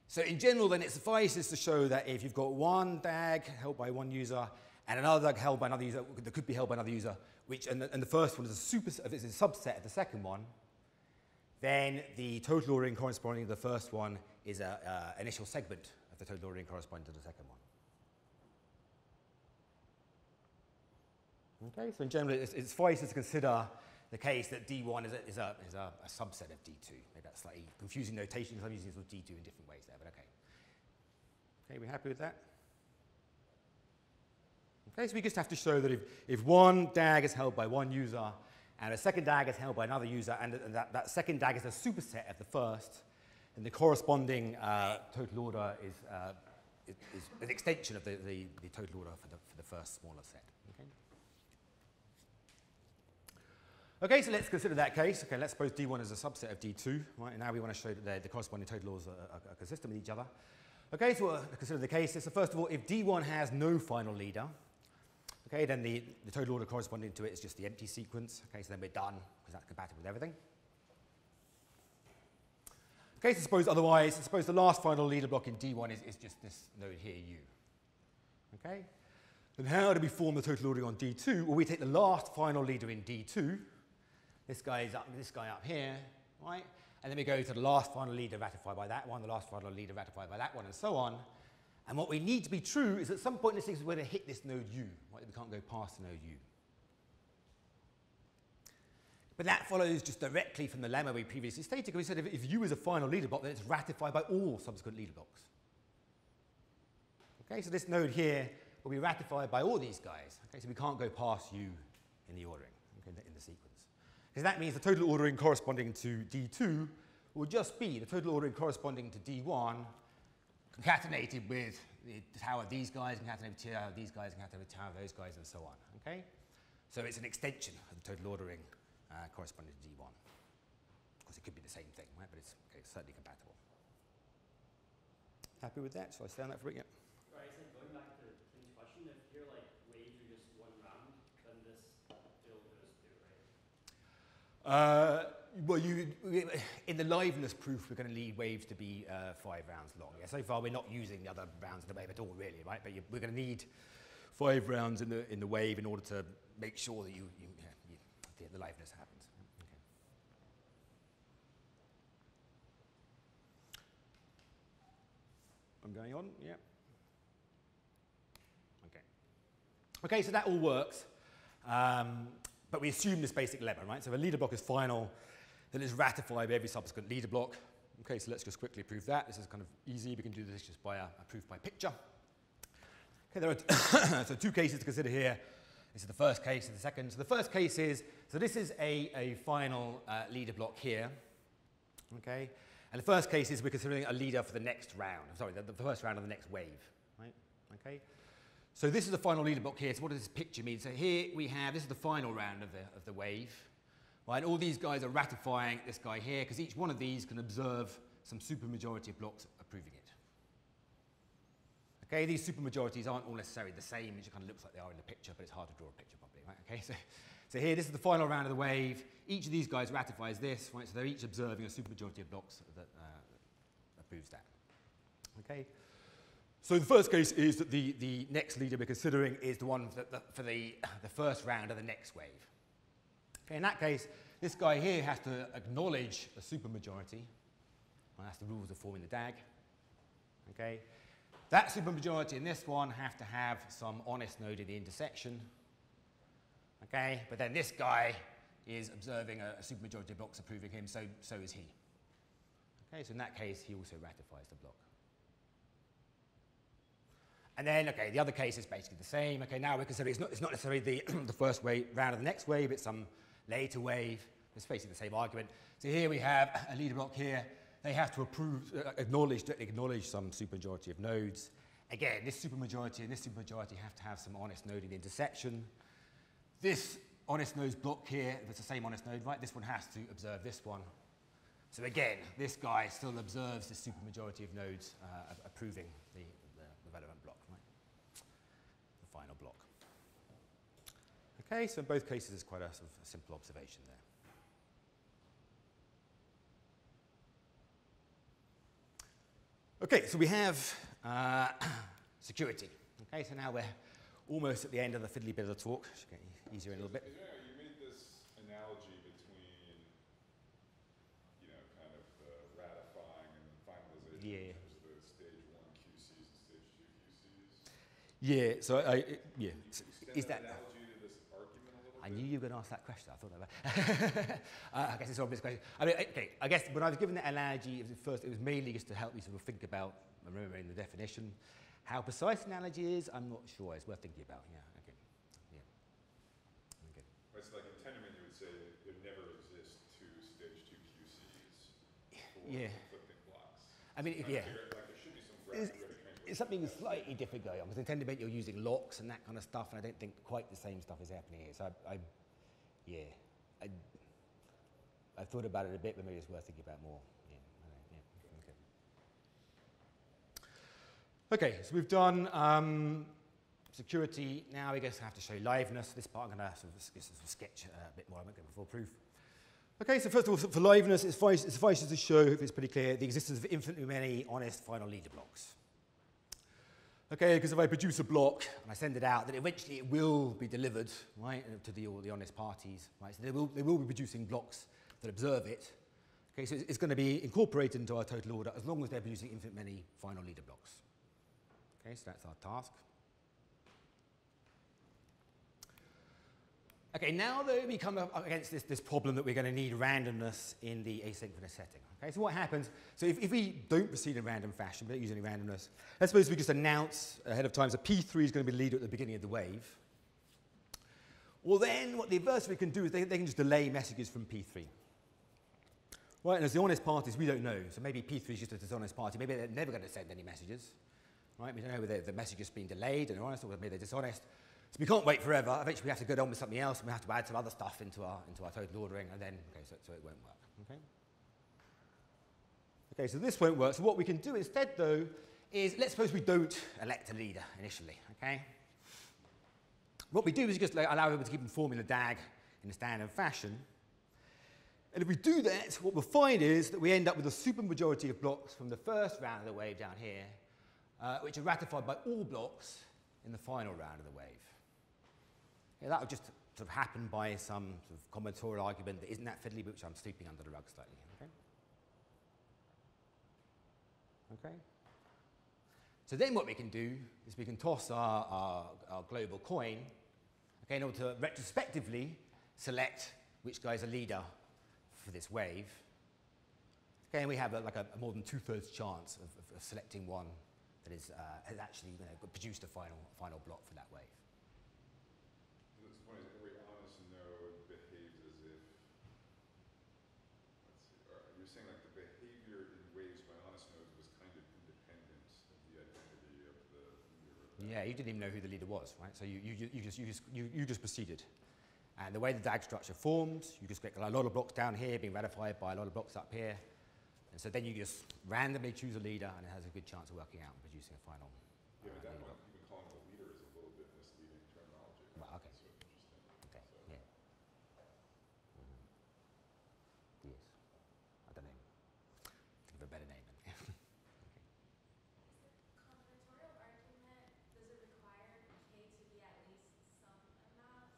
So in general, then it suffices to show that if you've got one DAG held by one user and another DAG held by another user that could be held by another user, which and the, and the first one is a super is a subset of the second one, then the total ordering corresponding to the first one is an uh, initial segment the total ordering corresponding to the second one. Okay, so in general, it's, it's suffices to consider the case that D1 is a, is a, is a, a subset of D2. Maybe that's slightly confusing notation because I'm using this with D2 in different ways there, but okay. Okay, we're happy with that? Okay, so we just have to show that if, if one DAG is held by one user and a second DAG is held by another user and, and that, that second DAG is a superset of the first, then the corresponding uh, total order is, uh, is, an extension of the, the, the total order for the, for the first smaller set. Okay? Okay, so let's consider that case. Okay, let's suppose D1 is a subset of D2, right? And now we want to show that the- the corresponding total orders are, are, are consistent with each other. Okay, so we'll consider the case. So first of all, if D1 has no final leader, okay, then the, the total order corresponding to it is just the empty sequence. Okay, so then we're done because that's compatible with everything. Okay, so suppose otherwise, suppose the last final leader block in D1 is, is just this node here, U. Okay? Then how do we form the total ordering on D2? Well, we take the last final leader in D2, this guy is up, this guy up here, right? And then we go to the last final leader ratified by that one, the last final leader ratified by that one, and so on. And what we need to be true is at some point in this sequence we're going to hit this node U, right? We can't go past the node U. But that follows just directly from the lemma we previously stated. because We said if, if U is a final leader block, then it's ratified by all subsequent leader blocks. Okay, so this node here will be ratified by all these guys. Okay, so we can't go past U in the ordering, okay, in, the, in the sequence. Because that means the total ordering corresponding to D2 will just be the total ordering corresponding to D1 concatenated with the tau of these guys, concatenated with tau of these guys, concatenated with tau of those guys, and so on. Okay? So it's an extension of the total ordering uh, corresponding to D1. Of course, it could be the same thing, right? But it's, okay, certainly compatible. Happy with that? Shall I stay on that for a minute? Right, so going back to Tim's question, if your like waves are just one round, then this still goes through, right? Uh, well, you, in the liveness proof, we're going to need waves to be uh, five rounds long. Yeah, so far we're not using the other rounds in the wave at all, really, right? But you, we're going to need five rounds in the in the wave in order to make sure that you, you the, liveness happens. Okay. I'm going on. Yeah. Okay. Okay, so that all works. Um, but we assume this basic lemma, right? So if a leader block is final, then it's ratified by every subsequent leader block. Okay, so let's just quickly prove that. This is kind of easy. We can do this just by a, a proof by picture. Okay, there are so two cases to consider here. This is the first case and the second. So the first case is, so this is a, a final uh, leader block here. Okay, and the first case is we're considering a leader for the next round. Sorry, the, the first round of the next wave, right? Okay. So this is the final leader block here. So what does this picture mean? So here we have, this is the final round of the, of the wave. Right, all these guys are ratifying this guy here because each one of these can observe some supermajority blocks approving it. Okay, these supermajorities aren't all necessarily the same, it just kind of looks like they are in the picture, but it's hard to draw a picture properly, right? Okay, so, so here, this is the final round of the wave. Each of these guys ratifies this, right? So they're each observing a supermajority of blocks that uh, approves that. Okay. So the first case is that the, the next leader we're considering is the one that, that for the, the first round of the next wave. Okay, in that case, this guy here has to acknowledge a supermajority. Well, that's the rules of forming the DAG. Okay. That supermajority in this one have to have some honest node in the intersection. Okay, but then this guy is observing a, a supermajority of blocks approving him, so, so is he. Okay, so in that case, he also ratifies the block. And then, okay, the other case is basically the same. Okay, now we're considering it's not, it's not necessarily the, the first wave, round of the next wave, it's some later wave. It's basically the same argument. So here we have a leader block here. They have to approve, uh, acknowledge, acknowledge some supermajority of nodes. Again, this supermajority and this supermajority have to have some honest node in the intersection. This honest node's block here, if it's the same honest node, right, this one has to observe this one. So again, this guy still observes the supermajority of nodes uh, approving the, the, block, right? The final block. Okay, so in both cases, it's quite a, sort of a simple observation there. Okay, so we have uh, security. Okay, so now we're almost at the end of the fiddly bit of the talk. Should get easier in a little bit. Yeah, you made this analogy between, you know, kind of the ratifying and finalization Yeah. in terms of the stage one QCs and stage two QCs. Yeah, so I, I- yeah. Is that? that analogy to this argument a little I knew you were going to ask that question. I thought about. uh, I guess it's an obvious question. I mean, okay. I guess when I was given that analogy, it was first. It was mainly just to help me sort of think about remembering the definition. How precise an analogy is, I'm not sure. It's worth thinking about. Yeah. Okay. Yeah. Okay. So like in Tendermint, you would say there never exist two stage two QCs for Yeah. conflicting blocks. I mean, if, Trying yeah. Like there should be some It's, something slightly different going on because in Tendermint you're using locks and that kind of stuff, and I don't think quite the same stuff is happening here. So I, I yeah, I, I've thought about it a bit, but maybe it's worth thinking about more. I okay. So we've done um, security. Now we just have to show liveness. This part I'm going to sort of, sort of sketch uh, a bit more. I won't go full proof. Okay, so first of all, for liveness, it suffices to show, if it's pretty clear, the existence of infinitely many honest final leader blocks. Okay, because if I produce a block and I send it out, then eventually it will be delivered, right, to the, all the honest parties, right? So they will, they will be producing blocks that observe it. Okay, so it's, it's going to be incorporated into our total order as long as they're producing infinite many final leader blocks. Okay, so that's our task. Okay, now that we come up against this, this problem that we're going to need randomness in the asynchronous setting. Okay, so what happens? So if, if we don't proceed in random fashion, we don't use any randomness, let's suppose we just announce ahead of time, so P3 is going to be the leader at the beginning of the wave. Well, then what the adversary can do is they, they can just delay messages from P3. Right, and as the honest parties, we don't know. So maybe P3 is just a dishonest party. Maybe they're never going to send any messages. Right, we don't know whether the message has been delayed and honest or maybe they're dishonest. So we can't wait forever. Eventually we have to go on with something else and we have to add some other stuff into our, into our total ordering and then, okay, so, so it won't work. Okay? Okay, so this won't work. So what we can do instead, though, is let's suppose we don't elect a leader initially, okay? What we do is just like, allow people to keep informing the DAG in a standard fashion. And if we do that, what we'll find is that we end up with a supermajority of blocks from the first round of the wave down here, uh, which are ratified by all blocks in the final round of the wave. Okay, that will just sort of happen by some sort of combinatorial argument that isn't that fiddly, but which I'm sweeping under the rug slightly. Okay? Okay? So then what we can do is we can toss our, our, our global coin okay, in order to retrospectively select which guy's a leader for this wave. Okay, and we have a, like a, a more than two-thirds chance of, of, of selecting one that is, uh, has actually you know, produced a final, final block for that wave. It's funny, every honest node behaves as if, let's see, or you're saying like the behavior in waves by honest nodes was kind of independent of the identity of the leader of that. Yeah, you didn't even know who the leader was, right? So you, you, you, just, you, just, you, you just proceeded. And the way the DAG structure formed, you just get a lot of blocks down here being ratified by a lot of blocks up here. And so then you just randomly choose a leader and it has a good chance of working out and producing a final. Yeah, uh, that leader. one, even calling it a leader is a little bit misleading terminology. Right, okay. That's sort of interesting. Okay, So- yeah. Mhm. Yes. I don't know. Think of a better name. then. Combinatorial argument, does it require K to be at least some amount?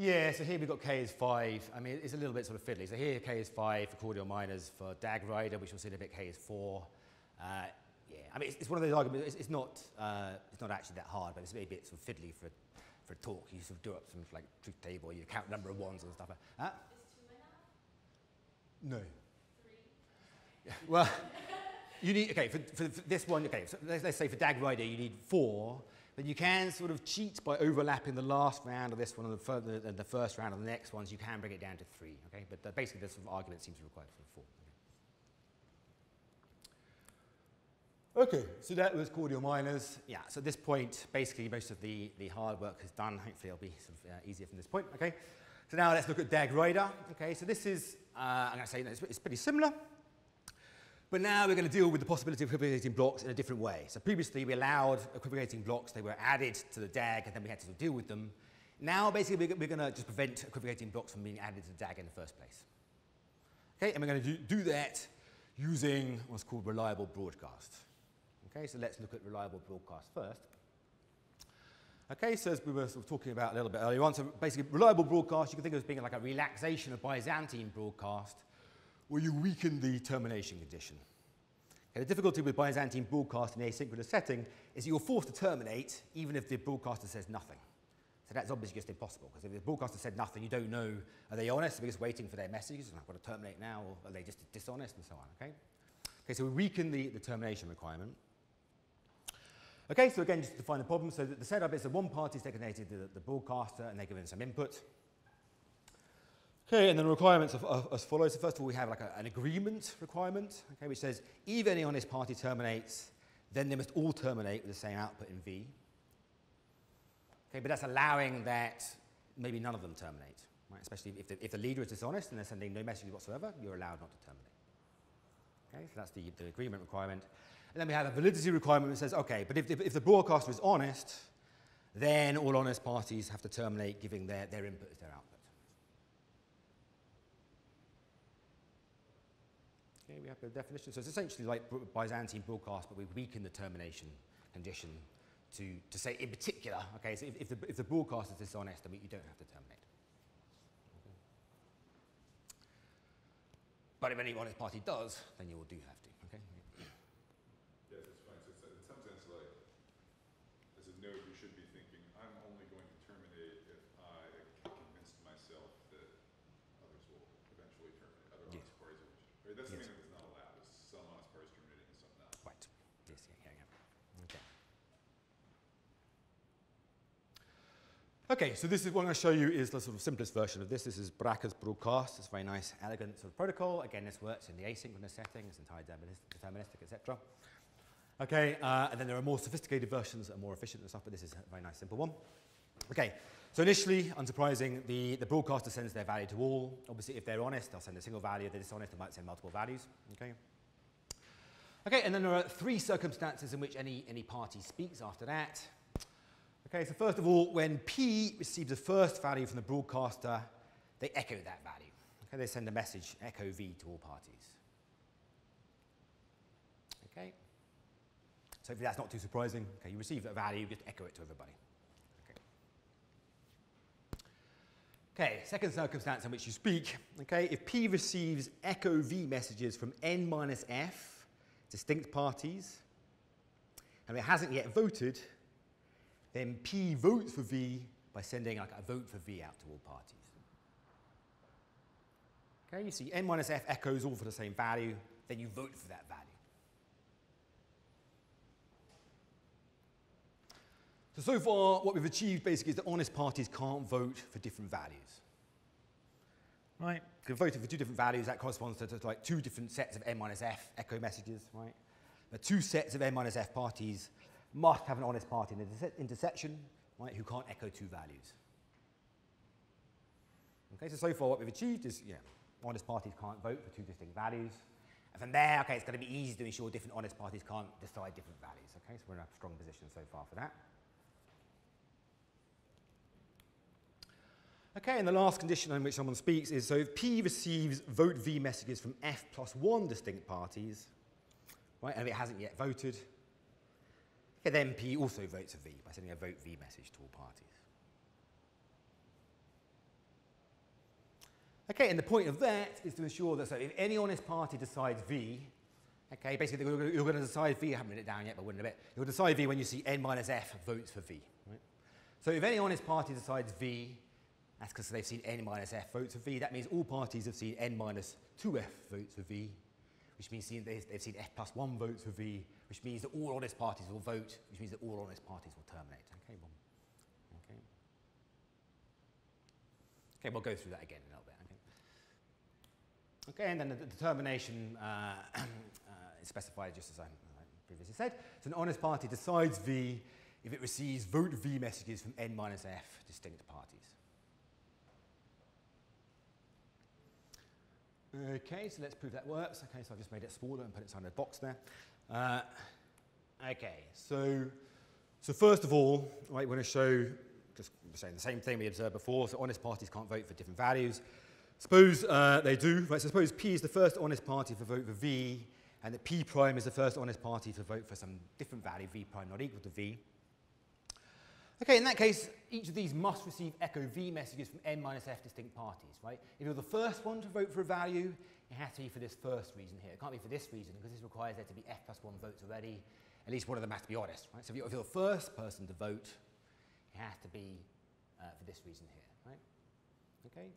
Yeah, so here we've got K is 5. I mean, it's a little bit sort of fiddly. So here K is 5 for Cordial Miners, For DAG Rider, which we'll see in a bit, K is 4. Uh, yeah, I mean, it's, it's one of those arguments. It's, it's, not, uh, it's not actually that hard, but it's a bit, a bit sort of fiddly for, for a talk. You sort of do up some like truth table, you count number of ones and stuff. Uh, Is two enough? no. Well, you need, okay, for, for, for this one, okay, so let's, let's say for DAG Rider you need four, but you can sort of cheat by overlapping the last round of this one and the, fir- the, the first round of the next ones. You can bring it down to three, okay? But uh, basically, this sort of argument seems to require sort of four. Okay, so that was cordial miners. Yeah, so at this point, basically, most of the, the hard work is done. Hopefully, it'll be sort of uh, easier from this point, okay? So now let's look at DAG Rider. Okay, so this is, uh, I'm going to say that it's, it's pretty similar. But now we're going to deal with the possibility of equivocating blocks in a different way. So previously we allowed equivocating blocks, they were added to the DAG and then we had to deal with them. Now basically we're, going to just prevent equivocating blocks from being added to the DAG in the first place. Okay, and we're going to do, do that using what's called reliable broadcast. Okay, so let's look at reliable broadcast first. Okay, so as we were sort of talking about a little bit earlier on, so basically reliable broadcast, you can think of as being like a relaxation of Byzantine broadcast where you weaken the termination condition. The difficulty with Byzantine broadcast in an asynchronous setting is you're forced to terminate even if the broadcaster says nothing. So that's obviously just impossible because if the broadcaster said nothing, you don't know are they honest? Are they just waiting for their messages and I've got to terminate now, or are they just dishonest and so on? Okay. Okay, so we weaken the, the termination requirement. Okay, so again, just to define the problem, so the setup is that one party is designated the, the broadcaster and they're given some input. Okay, and then the requirements are, as follows. So first of all, we have like a, an agreement requirement, okay, which says if any honest party terminates, then they must all terminate with the same output in V. Okay, but that's allowing that maybe none of them terminate, right? Especially if the, if the leader is dishonest and they're sending no messages whatsoever, you're allowed not to terminate. Okay, so that's the, the agreement requirement. And then we have a validity requirement that says, okay, but if, if, if the broadcaster is honest, then all honest parties have to terminate giving their, their input as their output. Okay, we have the definition. So it's essentially like Byzantine broadcast, but we weaken the termination condition to, to say in particular, okay, so if, if, the, if the broadcast is dishonest, then you don't have to terminate. Okay. But if any honest party does, then you will do have to. Okay? Yes, it's fine. So it's, in some sense, like, as a node, you should be thinking, I'm only going to terminate if I can convince myself that others will eventually terminate, other Yes. honest parties will. Right? That's Yes. something that's not allowed, is some honest parties terminating and some not. Right. Yes, yeah, yeah, yeah. Okay. Okay, so this is what I'm going to show you is the sort of simplest version of this. This is Bracha's broadcast. It's a very nice, elegant sort of protocol. Again, this works in the asynchronous setting. It's entirely determinis- deterministic, etc. Okay, uh, and then there are more sophisticated versions that are more efficient and stuff, but this is a very nice, simple one. Okay, so initially, unsurprising, the, the broadcaster sends their value to all. Obviously, if they're honest, they'll send a single value. If they're dishonest, they might send multiple values. Okay. Okay, and then there are three circumstances in which any, any party speaks after that. Okay, so first of all, when P receives the first value from the broadcaster, they echo that value. Okay, they send a message, echo V, to all parties. Okay, so if that's not too surprising, okay, you receive a value, you just echo it to everybody. Okay, second circumstance in which you speak, okay, if P receives echo V messages from N minus F, distinct parties, and it hasn't yet voted, then P votes for V by sending like a vote for V out to all parties. Okay, you see N minus F echoes all for the same value, then you vote for that value. So, so far, what we've achieved basically is that honest parties can't vote for different values. Right? If voted for two different values, that corresponds to, to like two different sets of n minus f echo messages, right? The two sets of n minus f parties must have an honest party in the interse intersection, right, who can't echo two values. Okay, so so far what we've achieved is, yeah, honest parties can't vote for two distinct values. And from there, okay, it's going to be easy to ensure different honest parties can't decide different values. Okay, so we're in a strong position so far for that. Okay, and the last condition on which someone speaks is so if P receives vote V messages from F plus one distinct parties, right, and it hasn't yet voted, okay, then P also votes a V by sending a vote V message to all parties. Okay, and the point of that is to ensure that so if any honest party decides V, okay, basically you're going to decide V, I haven't written it down yet, but in a bit. You'll decide V when you see N minus F votes for V. Right? So if any honest party decides V, that's because they've seen n minus f votes for v. That means all parties have seen n minus 2f votes for v, which means they've seen f plus 1 votes for v, which means that all honest parties will vote, which means that all honest parties will terminate. Okay, well, okay. Okay, we'll go through that again in a little bit. Okay, okay and then the, determination uh, uh, is specified just as I previously said. So an honest party decides v if it receives vote v messages from n minus f distinct parties. Okay, so let's prove that works. Okay, so I've just made it smaller and put it inside a box there. Uh, okay, so, so first of all, right, we're going to show, just saying the same thing we observed before, so honest parties can't vote for different values. Suppose uh, they do, right, so suppose P is the first honest party for vote for V, and that P prime is the first honest party to vote for some different value, V prime not equal to V. Okay, in that case, each of these must receive echo V messages from n minus f distinct parties, right? If you're the first one to vote for a value, it has to be for this first reason here. It can't be for this reason, because this requires there to be f plus 1 votes already. At least one of them has to be honest, right? So if you're, if you're the first person to vote, it has to be uh, for this reason here, right? Okay?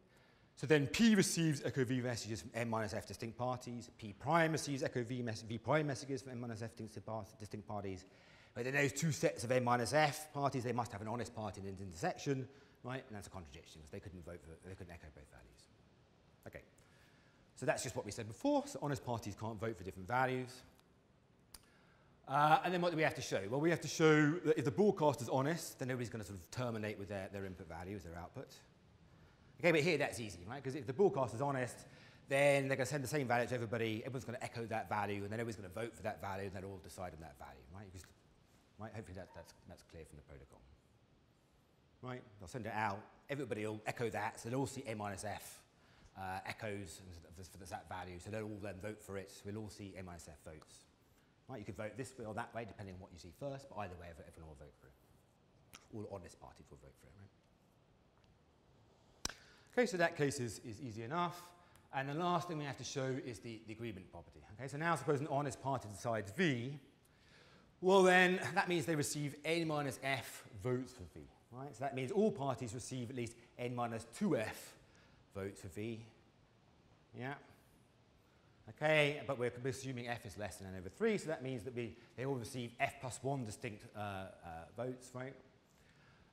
So then P receives echo V messages from M minus f distinct parties. P prime receives echo V, v prime messages from M minus f distinct parties. But then those two sets of M minus f parties, they must have an honest party in the intersection, right? And that's a contradiction, because they couldn't vote for, they couldn't echo both values. So that's just what we said before. So honest parties can't vote for different values. Uh, and then what do we have to show? Well, we have to show that if the broadcast is honest, then nobody's going to sort of terminate with their, their input values, their output. Okay, but here that's easy, right? Because if the broadcast is honest, then they're going to send the same value to everybody, everyone's going to echo that value, and then everyone's going to vote for that value, and they'll all decide on that value, right? Because Right? Hopefully that, that's, that's clear from the protocol. Right? They'll send it out. Everybody will echo that. So they'll all see A minus F uh, echoes for that value. So they'll all then vote for it. We'll all see MISF votes. Right? You could vote this way or that way, depending on what you see first. But either way, everyone will vote for it. All honest parties will vote for it. Right? Okay, so that case is, is easy enough. And the last thing we have to show is the, the agreement property. Okay, so now suppose an honest party decides V, well then, that means they receive n minus f votes for v, right? So that means all parties receive at least n minus 2f votes for v. Yeah. Okay, but we're assuming f is less than n over 3, so that means that we, they all receive f plus 1 distinct uh, uh, votes, right?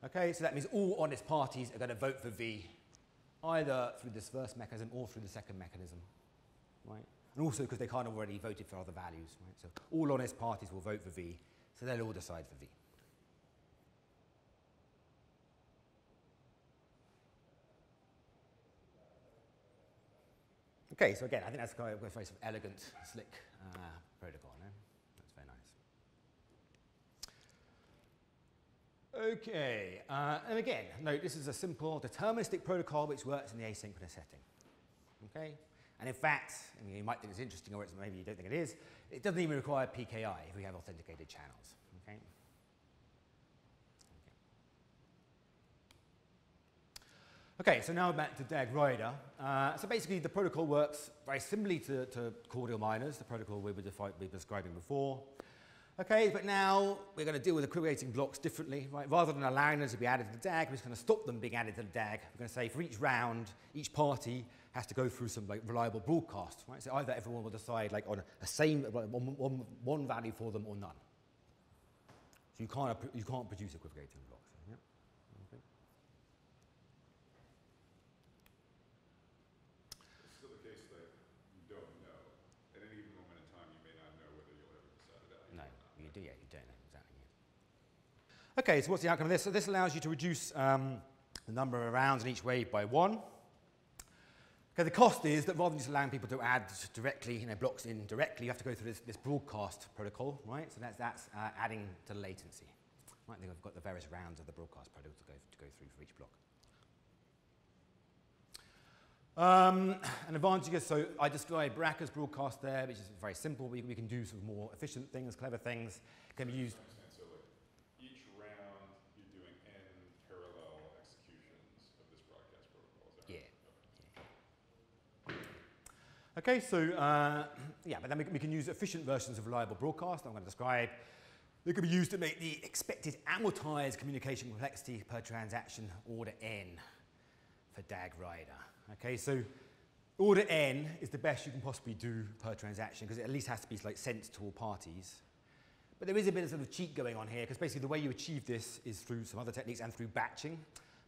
Okay, so that means all honest parties are going to vote for v, either through this first mechanism or through the second mechanism, right? And also because they can't already voted for other values. Right? So all honest parties will vote for V, so they'll all decide for V. Okay, so again, I think that's quite a very sort of elegant, slick uh, protocol. No? That's very nice. Okay, uh, and again, note this is a simple deterministic protocol which works in the asynchronous setting. Okay, and in fact, I mean, you might think it's interesting, or maybe you don't think it is. It doesn't even require PKI if we have authenticated channels. Okay. So now back to DAG Rider. Uh, so basically, the protocol works very similarly to, to Cordial Miners, the protocol we were, we were describing before. Okay, but now we're going to deal with the equivocating blocks differently, right? Rather than allowing them to be added to the DAG, we're just going to stop them being added to the DAG. We're going to say for each round, each party has to go through some like reliable broadcast, right? So either everyone will decide like on a same one, one, one value for them or none. So you can't, you can't produce equivocating blocks. Yeah? Okay. It's still the case that you don't know. At any given moment in time, you may not know whether you'll ever decide it out. No, you do, yeah, you don't know exactly. Yeah. Okay, so what's the outcome of this? So this allows you to reduce um, the number of rounds in each wave by one. Okay, the cost is that rather than just allowing people to add directly, you know, blocks in directly, you have to go through this, this broadcast protocol, right? So that's, that's uh, adding to latency. Right, think I've got the various rounds of the broadcast protocol to go, to go through for each block. Um, an advantage, is, so I described Bracha's broadcast there, which is very simple. We, we can do some more efficient things, clever things. Can be used. understand. So like each round, you're doing n parallel executions of this broadcast protocol. Is that Yeah. right? Okay, so uh, yeah, but then we can, use efficient versions of reliable broadcast. I'm going to describe. They can be used to make the expected amortized communication complexity per transaction order n for DAG Rider. Okay, so order n is the best you can possibly do per transaction because it at least has to be like sent to all parties. But there is a bit of sort of cheat going on here because basically the way you achieve this is through some other techniques and through batching.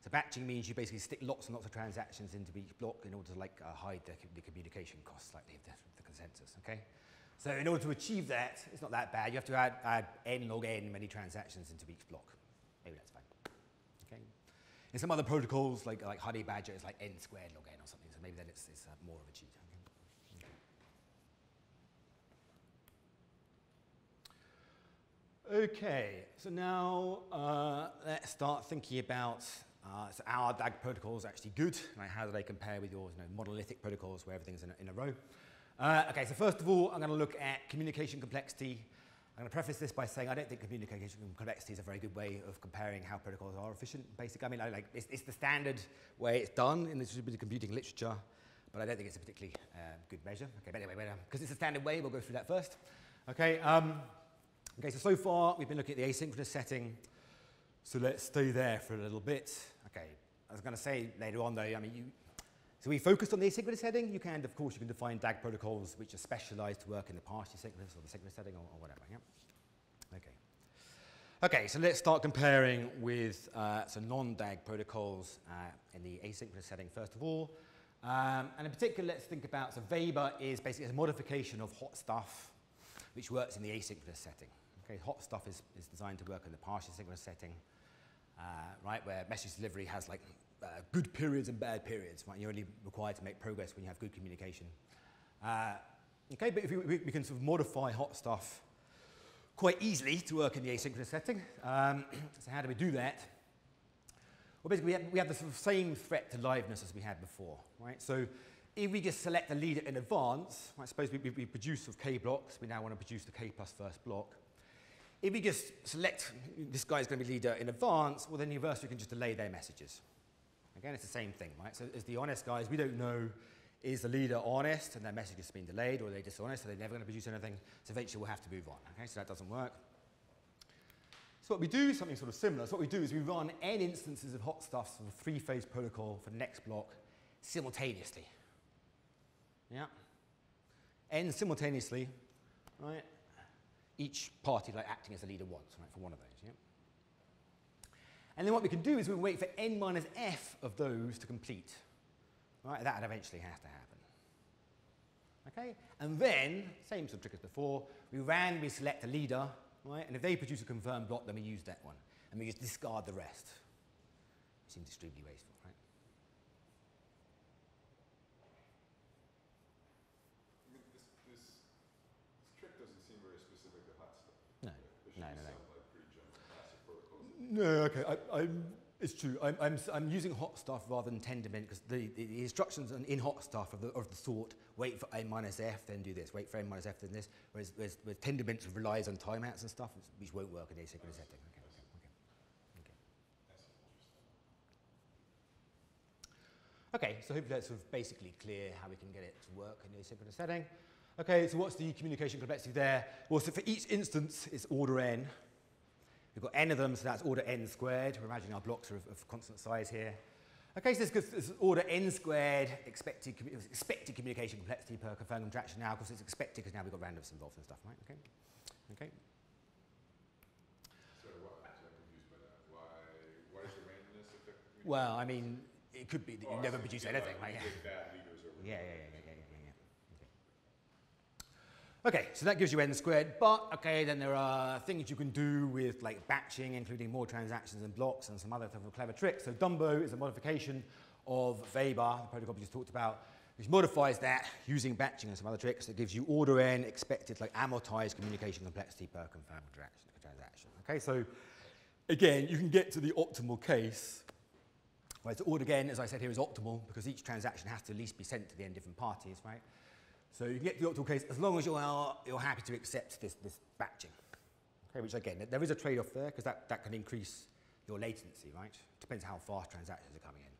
So batching means you basically stick lots and lots of transactions into each block in order to like uh, hide the, the communication costs of the, the consensus, okay? So in order to achieve that, it's not that bad. You have to add, add n log n many transactions into each block. Maybe that's fine, okay? In some other protocols, like, like Honey Badger, it's like n squared log n or something, so maybe then it's, it's uh, more of a cheat. Okay. Okay, so now uh, let's start thinking about uh, so our DAG protocols actually good, how do they compare with your you know, monolithic protocols where everything's in a, in a row? Uh, okay, so first of all, I'm going to look at communication complexity. I'm going to preface this by saying I don't think communication complexity is a very good way of comparing how protocols are efficient. Basically, I mean, I, like it's, it's the standard way it's done in the distributed computing literature, but I don't think it's a particularly uh, good measure. Okay, but anyway, because it's a standard way, we'll go through that first. Okay. Um, Okay, so so far we've been looking at the asynchronous setting. So let's stay there for a little bit. I was going to say later on though, I mean, you, so we focused on the asynchronous setting. You can, of course, you can define DAG protocols which are specialized to work in the partially synchronous or the synchronous setting or, or whatever. Yeah. Okay. Okay, so let's start comparing with uh, some non-DAG protocols uh, in the asynchronous setting first of all. Um, and in particular, let's think about, so VABA is basically a modification of HotStuff which works in the asynchronous setting. Okay, HotStuff is, is designed to work in the partially synchronous setting, uh, right, where message delivery has like uh, good periods and bad periods, right? You're only required to make progress when you have good communication. Uh, okay, but if we, we, can sort of modify HotStuff quite easily to work in the asynchronous setting. Um, so how do we do that? Well, basically, we have, we have the sort of same threat to liveness as we had before, right? So if we just select a leader in advance, I suppose we, we, we produce of k blocks, we now want to produce the k plus first block. If we just select this guy's going to be leader in advance, well then the we can just delay their messages. Again, it's the same thing, right? So as the honest guys, we don't know is the leader honest and their message has been delayed, or are they dishonest, so they're never going to produce anything. So eventually we'll have to move on. Okay, so that doesn't work. So what we do is something sort of similar. So what we do is we run n instances of HotStuffs of the three-phase protocol for the next block simultaneously. Yeah. N simultaneously, right? Each party like acting as a leader once, right, for one of those, yeah? And then what we can do is we wait for n minus f of those to complete. Right, that eventually has to happen. Okay? And then, same sort of trick as before, we randomly select a leader, right? And if they produce a confirmed block, then we use that one. And we just discard the rest. It seems extremely wasteful, right? no, no. Sound like pretty general classic protocols. No, okay, I, I'm, it's true. I'm, I'm, I'm using HotStuff rather than Tendermint because the, the, the instructions on- in HotStuff are the, of the sort wait for a minus f, then do this, wait for a minus f, then this, whereas, whereas, whereas Tendermint relies on timeouts and stuff, which- won't work in asynchronous setting. Okay, okay, okay. Okay, so hopefully that's sort of basically clear how we can get it to work in the asynchronous setting. Okay, so what's the communication complexity there? Well, so for each instance, it's order n. We've got n of them, so that's order n squared. We're imagining our blocks are of, of constant size here. Okay, so this, this is order n squared expected, expected communication complexity per confirmed contraction now. Of course, it's expected because now we've got randomness involved and stuff, right? Okay. Okay. So what, so I'm confused by that. Why, why is the randomness affect? Well, I mean, it could be that you Oh, never produce anything, right? good bad leaders over Yeah, good yeah, yeah, leaders. yeah, yeah, yeah, yeah. Okay, so that gives you n squared, but okay, then there are things you can do with like batching, including more transactions and blocks and some other type of clever tricks. So Dumbo is a modification of VABA, the protocol we just talked about, which modifies that using batching and some other tricks. It gives you order n expected like amortized communication complexity per confirmed transaction. Okay, so again, you can get to the optimal case so order again, as I said here, is optimal because each transaction has to at least be sent to the n different parties, right? So you get the optimal case as long as you are you're happy to accept this, this batching. Okay, which again, there is a trade-off there because that, that can increase your latency, right? Depends how fast transactions are coming in.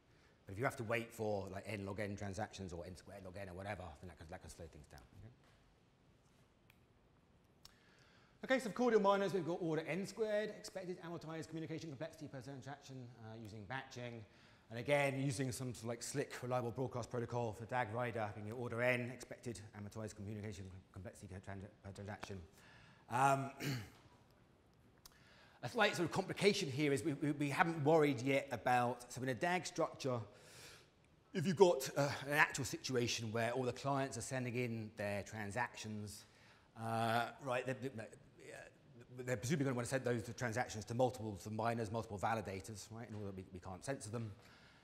But if you have to wait for like n log n transactions or n squared log n or whatever, then that can, that can slow things down. Okay? Okay, so for Cordial Miners, we've got order n squared, expected amortized communication complexity per transaction uh, using batching. And again, using some sort of like slick, reliable broadcast protocol for DAG Rider, having your order n, expected amortized communication complexity per, tran- per transaction. Um, a slight sort of complication here is we, we, we haven't worried yet about, so in a DAG structure, if you've got uh, an actual situation where all the clients are sending in their transactions, uh, right, they're, they're, presumably going to want to send those transactions to multiple miners, multiple validators, right, in order that we, we can't censor them.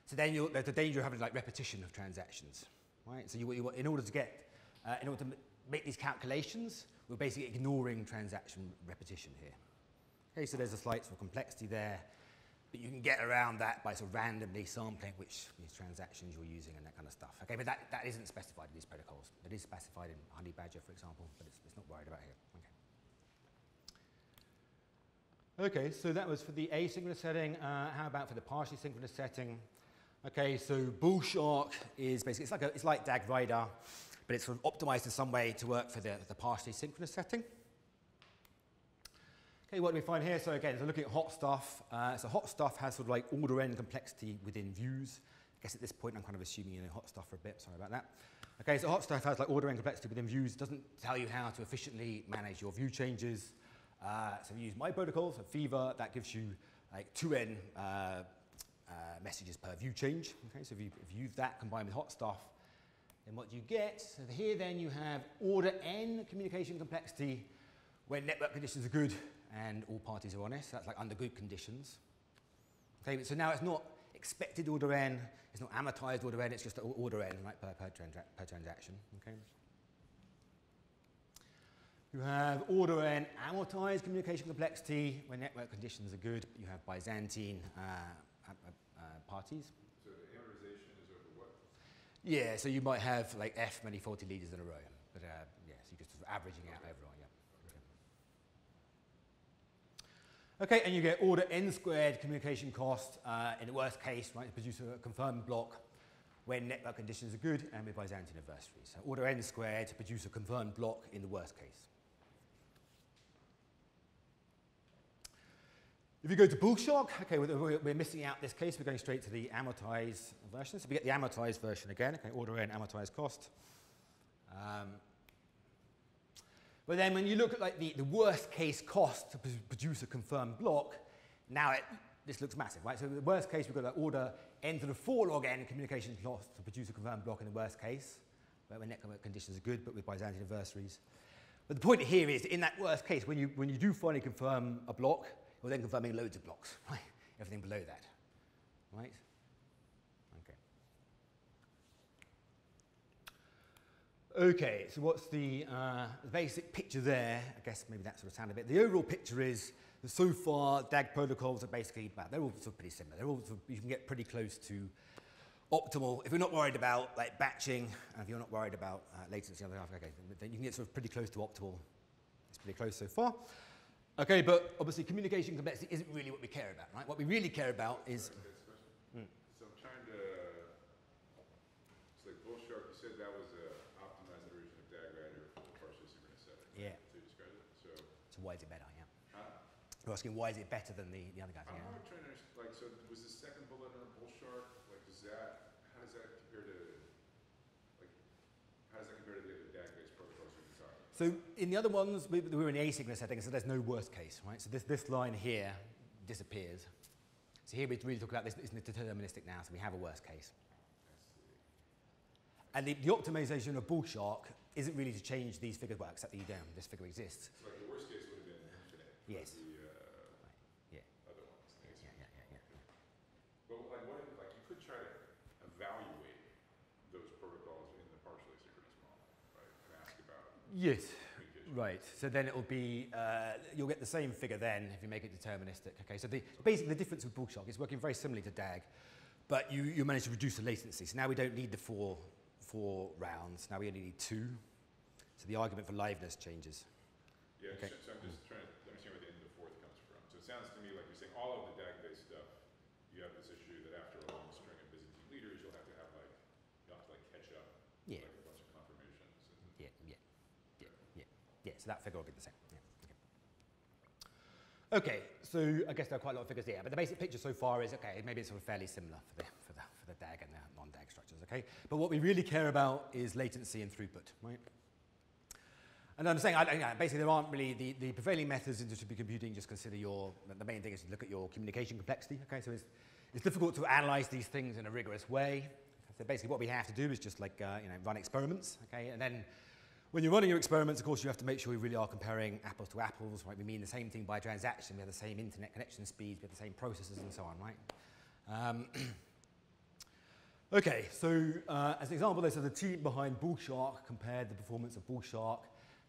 So then you're, there's the danger of having like repetition of transactions, right? So you, you, in order to get, uh, in order to make these calculations, we're basically ignoring transaction repetition here. Okay, so there's a slight sort of complexity there, but you can get around that by sort of randomly sampling which these transactions you're using and that kind of stuff. Okay, but that, that isn't specified in these protocols. It is specified in Honey Badger, for example, but it's, it's not worried about here. Okay. Okay, so that was for the asynchronous setting. Uh, how about for the partially synchronous setting? Okay, so Bullshark is basically, it's like, a, it's like DAG Rider, but it's sort of optimized in some way to work for the, the partially synchronous setting. Okay, what do we find here? So again, so looking at HotStuff. Uh, so HotStuff has sort of like order n complexity within views. I guess at this point I'm kind of assuming you know HotStuff for a bit. Sorry about that. Okay, so HotStuff has like order n complexity within views. it Doesn't tell you how to efficiently manage your view changes. Uh, so we use my protocol, so Fever, that gives you like 2n uh, uh, messages per view change. Okay, so if you, use that combined with HotStuff, then what do you get, so here then you have order n communication complexity when network conditions are good and all parties are honest. That's like under good conditions. Okay, so now it's not expected order n, it's not amortized order n, it's just order n right, per, per, transa per transaction. Okay. You have order n amortized communication complexity when network conditions are good. You have Byzantine uh, parties. So the amortization is over what? Yeah, so you might have like f many faulty leaders in a row. But uh, yes, you're just sort of averaging out overall, yeah. Okay. okay, and you get order n squared communication cost uh, in the worst case, right, to produce a confirmed block when network conditions are good and with Byzantine adversaries. So order n squared to produce a confirmed block in the worst case. If you go to Bullshark, okay, we're, missing out this case. We're going straight to the amortized version. So we get the amortized version again. Okay, order n amortized cost. Um, but then when you look at like the, the worst case cost to produce a confirmed block, now it, this looks massive, right? So the worst case, we've got to order n to the 4 log n communication cost to produce a confirmed block in the worst case, where when network conditions are good, but with Byzantine adversaries. But the point here is, in that worst case, when you, when you do finally confirm a block, you're then confirming loads of blocks, right? Everything below that, right? Okay. Okay, so what's the, uh, the basic picture there? I guess maybe that sort of sound a bit. The overall picture is that so far DAG protocols are basically, well, they're all sort of pretty similar. They're all sort of, you can get pretty close to optimal. If you're not worried about like batching, and if you're not worried about uh, latency, okay, then you can get sort of pretty close to optimal. It's pretty close so far. Okay, but obviously communication complexity isn't really what we care about, right? What we really care about is, Can I ask a question? Hmm. So I'm trying to, it's like Bullshark, you said that was a optimized iteration of DAG Rider for the partially synchronous setting. right? Yeah. So you described it, so, so why is it better, yeah? huh? You're asking why is it better than the, the other guys, I'm yeah? not trying to, understand, like, so was the second bullet under Bullshark, like, does that, does that compare to, like, how does that compare to the other DAG-based protocols you've been talking about? So in the other ones, we, we were in the asynchronous setting, so there's no worst case, right? So this, this line here disappears. So here we really talk about this, is deterministic now, so we have a worst case. And the, the optimization of Bullshark isn't really to change these figures, well, except that you don't, this figure exists. So like, the worst case would have been. Yes. The, uh, Yeah, other ones, the yeah, yeah, yeah, yeah. But like, what if, like, you could try to evaluate those protocols in the partially synchronous model, right? And ask about Yes, right. So then it'll be, uh, you'll get the same figure then if you make it deterministic. Okay, so the, basically the difference with Bullshark is working very similarly to DAG, but you, you manage to reduce the latency. So now we don't need the four, four rounds, now we only need two. So the argument for liveness changes. Yeah, Okay. so, so I'm just trying to understand where the end of the fourth comes from. So it sounds to me like you're saying all of the DAG-based stuff, you have this issue that after a long string of Byzantine leaders, you'll have to have like, you'll have to like catch up, Yeah. like a bunch of confirmations. And, Yeah, yeah, yeah, yeah. Yeah, so that figure will be the same. Yeah, okay. so I guess there are quite a lot of figures here, but the basic picture so far is, okay, maybe it's sort of fairly similar for the, for the, for the DAG and the non-DAG structures, okay? But what we really care about is latency and throughput, right? And I'm saying, I, know, basically, there aren't really the, the prevailing methods in distributed computing. Just consider your the main thing is to look at your communication complexity. Okay, so it's, it's difficult to analyze these things in a rigorous way. So basically, what we have to do is just like uh, you know run experiments. Okay, and then when you're running your experiments, of course, you have to make sure we really are comparing apples to apples. Right, we mean the same thing by transaction. We have the same internet connection speeds. We have the same processors and so on. Right. Um, Okay, so uh, as an example, there's the team behind Bullshark compared the performance of Bullshark.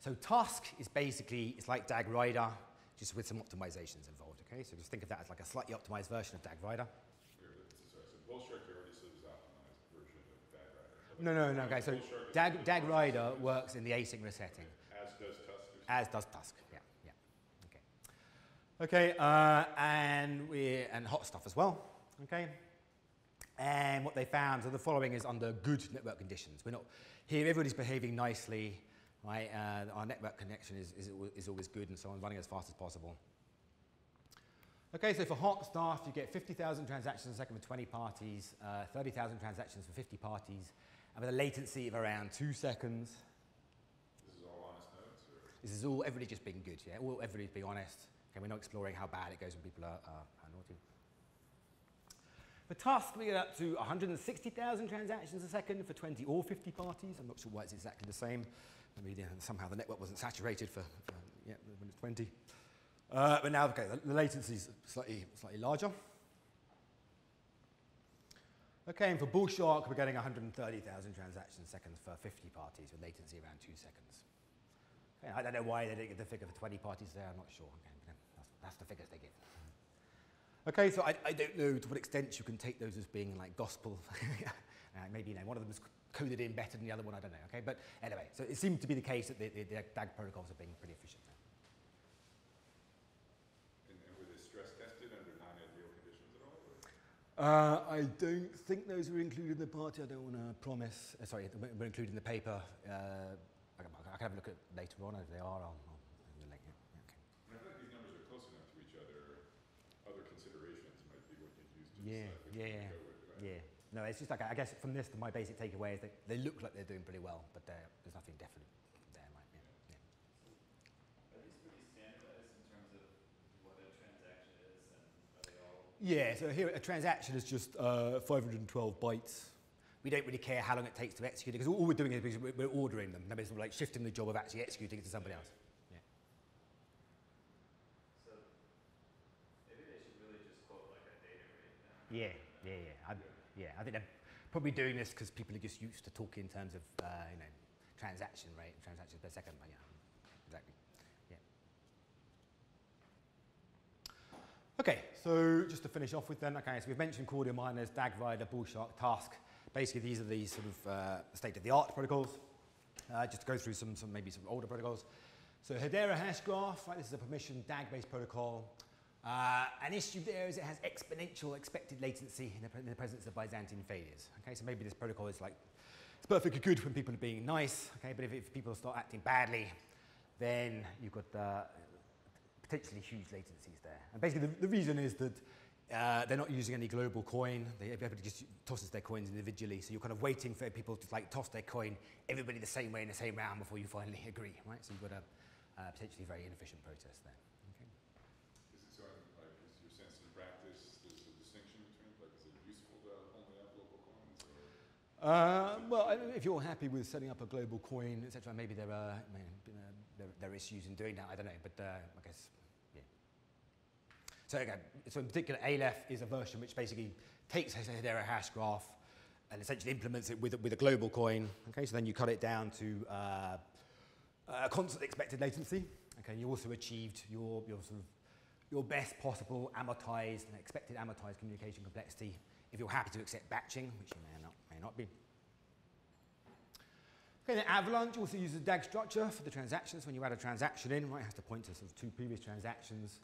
So Tusk is basically, it's like DAG Rider, just with some optimizations involved, okay? So just think of that as like a slightly optimized version of DAG Rider. Here, but this is- sorry, so Bullshark already says optimized version of DAG-Rider. No, no, no, okay, so DAG, DAG fast. Rider works in the asynchronous setting, As does Tusk. as does Tusk, yeah, yeah, okay. Okay, uh, and, we, and HotStuff as well, okay? And what they found, so the following is under good network conditions. We're not, here everybody's behaving nicely, right? Uh, our network connection is, is, is always good and so on, running as fast as possible. Okay, so for HotStuff, you get 50,000 transactions a second for 20 parties, uh, 30,000 transactions for 50 parties, and with a latency of around two seconds. This is all honest notes, or? This is all everybody just being good, yeah? All, everybody's being honest. Okay, we're not exploring how bad it goes when people are, are, are naughty. For Tusk, we get up to 160,000 transactions a second for 20 or 50 parties. I'm not sure why it's exactly the same. Maybe uh, somehow the network wasn't saturated for, for yeah, when it's 20. Uh, but now, okay, the, the latency is slightly, slightly larger. Okay, and for Bullshark, we're getting 130,000 transactions a second for 50 parties with latency around two seconds. Okay, I don't know why they didn't get the figure for 20 parties there, I'm not sure. Okay, that's, that's the figures they give. Okay, so I, I don't know to what extent you can take those as being like gospel. uh, maybe you know, one of them is coded in better than the other one, I don't know. Okay, but anyway, so it seems to be the case that the, the, the DAG protocols are being pretty efficient now. And, and were they stress tested under non-ideal conditions at all? Or? Uh, I don't think those were included in the party. I don't want to promise. Uh, sorry, they were included in the paper. Uh, I, can, I can have a look at later on if they are. I'll, I'll, I'll link it. Yeah, okay. I feel like these numbers are close enough to each other. Other considerations might be what you'd use to Yeah, decide yeah, yeah, with, right? yeah. No, it's just like I guess from this, my basic takeaway is that they look like they're doing pretty well, but there's nothing definite there, right? Yeah, yeah. Are these pretty standardized in terms of what a transaction is and are they all? Yeah, so here a transaction is just uh, 512 bytes. We don't really care how long it takes to execute it because all we're doing is we're, we're ordering them. That means we're like shifting the job of actually executing it to somebody else. Yeah. So maybe they should really just quote like a data rate. Yeah, yeah, yeah. I, yeah, I think they're probably doing this because people are just used to talking in terms of uh, you know transaction rate, transactions per second. But yeah, exactly. Yeah. Okay, so just to finish off with then, okay, so we've mentioned Cordial Miners, DAG Rider, Bullshark, Tusk. Basically, these are the sort of uh, state-of-the-art protocols. Uh, just to go through some, some maybe some older protocols. So Hedera Hashgraph, right, this is a permission DAG-based protocol. Uh, an issue there is it has exponential expected latency in the, in the, presence of Byzantine failures. Okay, so maybe this protocol is like, it's perfectly good when people are being nice, okay, but if, if people start acting badly, then you've got uh, potentially huge latencies there. And basically the, the reason is that uh, they're not using any global coin. They, everybody just tosses their coins individually. So you're kind of waiting for people to like toss their coin, everybody the same way in the same round before you finally agree, right? So you've got a uh, potentially very inefficient process there. Okay. Is it so, like, is your sense in practice, there's a distinction between, like, is it useful to only have local coins, or? Uh, well, I don't if you're happy with setting up a global coin, etc., maybe there are, I mean, there, there are issues in doing that. I don't know, but uh, I guess. So again, so in particular, Aleph is a version which basically takes a Hedera Hashgraph and essentially implements it with, a- with a global coin. Okay, so then you cut it down to uh, a constant expected latency. Okay, you also achieved your, your sort of your best possible amortized and expected amortized communication complexity if you're happy to accept batching, which you may not, may not be. Okay, then Avalanche also uses a DAG structure for the transactions. When you add a transaction in, right, it has to point to sort of two previous transactions.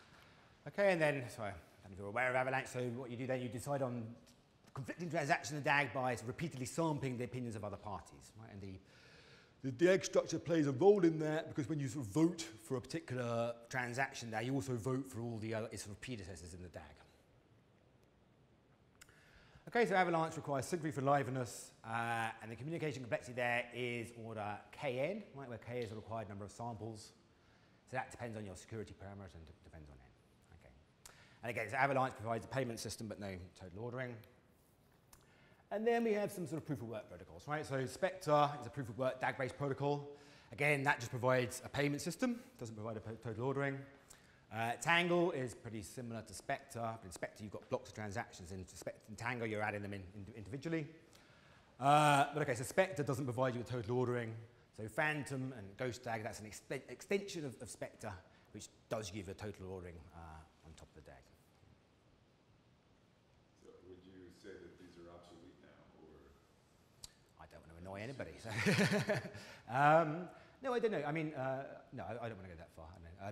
Okay, and then, sorry, I don't know if you're aware of Avalanche, so what you do then, you decide on conflicting transactions in DAG by repeatedly sampling the opinions of other parties, right? And the, the DAG structure plays a role in that because when you sort of vote for a particular transaction there, you also vote for all the other sort of predecessors in the DAG. Okay, so Avalanche requires Sigfree for liveness, uh, and the communication complexity there is order kn, right, where k is the required number of samples. So that depends on your security parameter and d- depends on n. Okay. And again, so Avalanche provides a payment system but no total ordering. And then we have some sort of proof of work protocols, right? So Spectre is a proof of work DAG-based protocol. Again, that just provides a payment system, doesn't provide a total ordering. Uh, Tangle is pretty similar to Spectre, but in Spectre you've got blocks of transactions. In, in Tangle you're adding them in, in individually. Uh, but okay, so Spectre doesn't provide you with total ordering. So Phantom and GHOSTDAG, that's an exten- extension of, of Spectre, which does give a total ordering uh, on top of the DAG. So would you say that these are obsolete now, or? I don't want to annoy anybody. So um, no, I don't know. I mean, uh, no, I, I don't want to go that far. I know. Uh,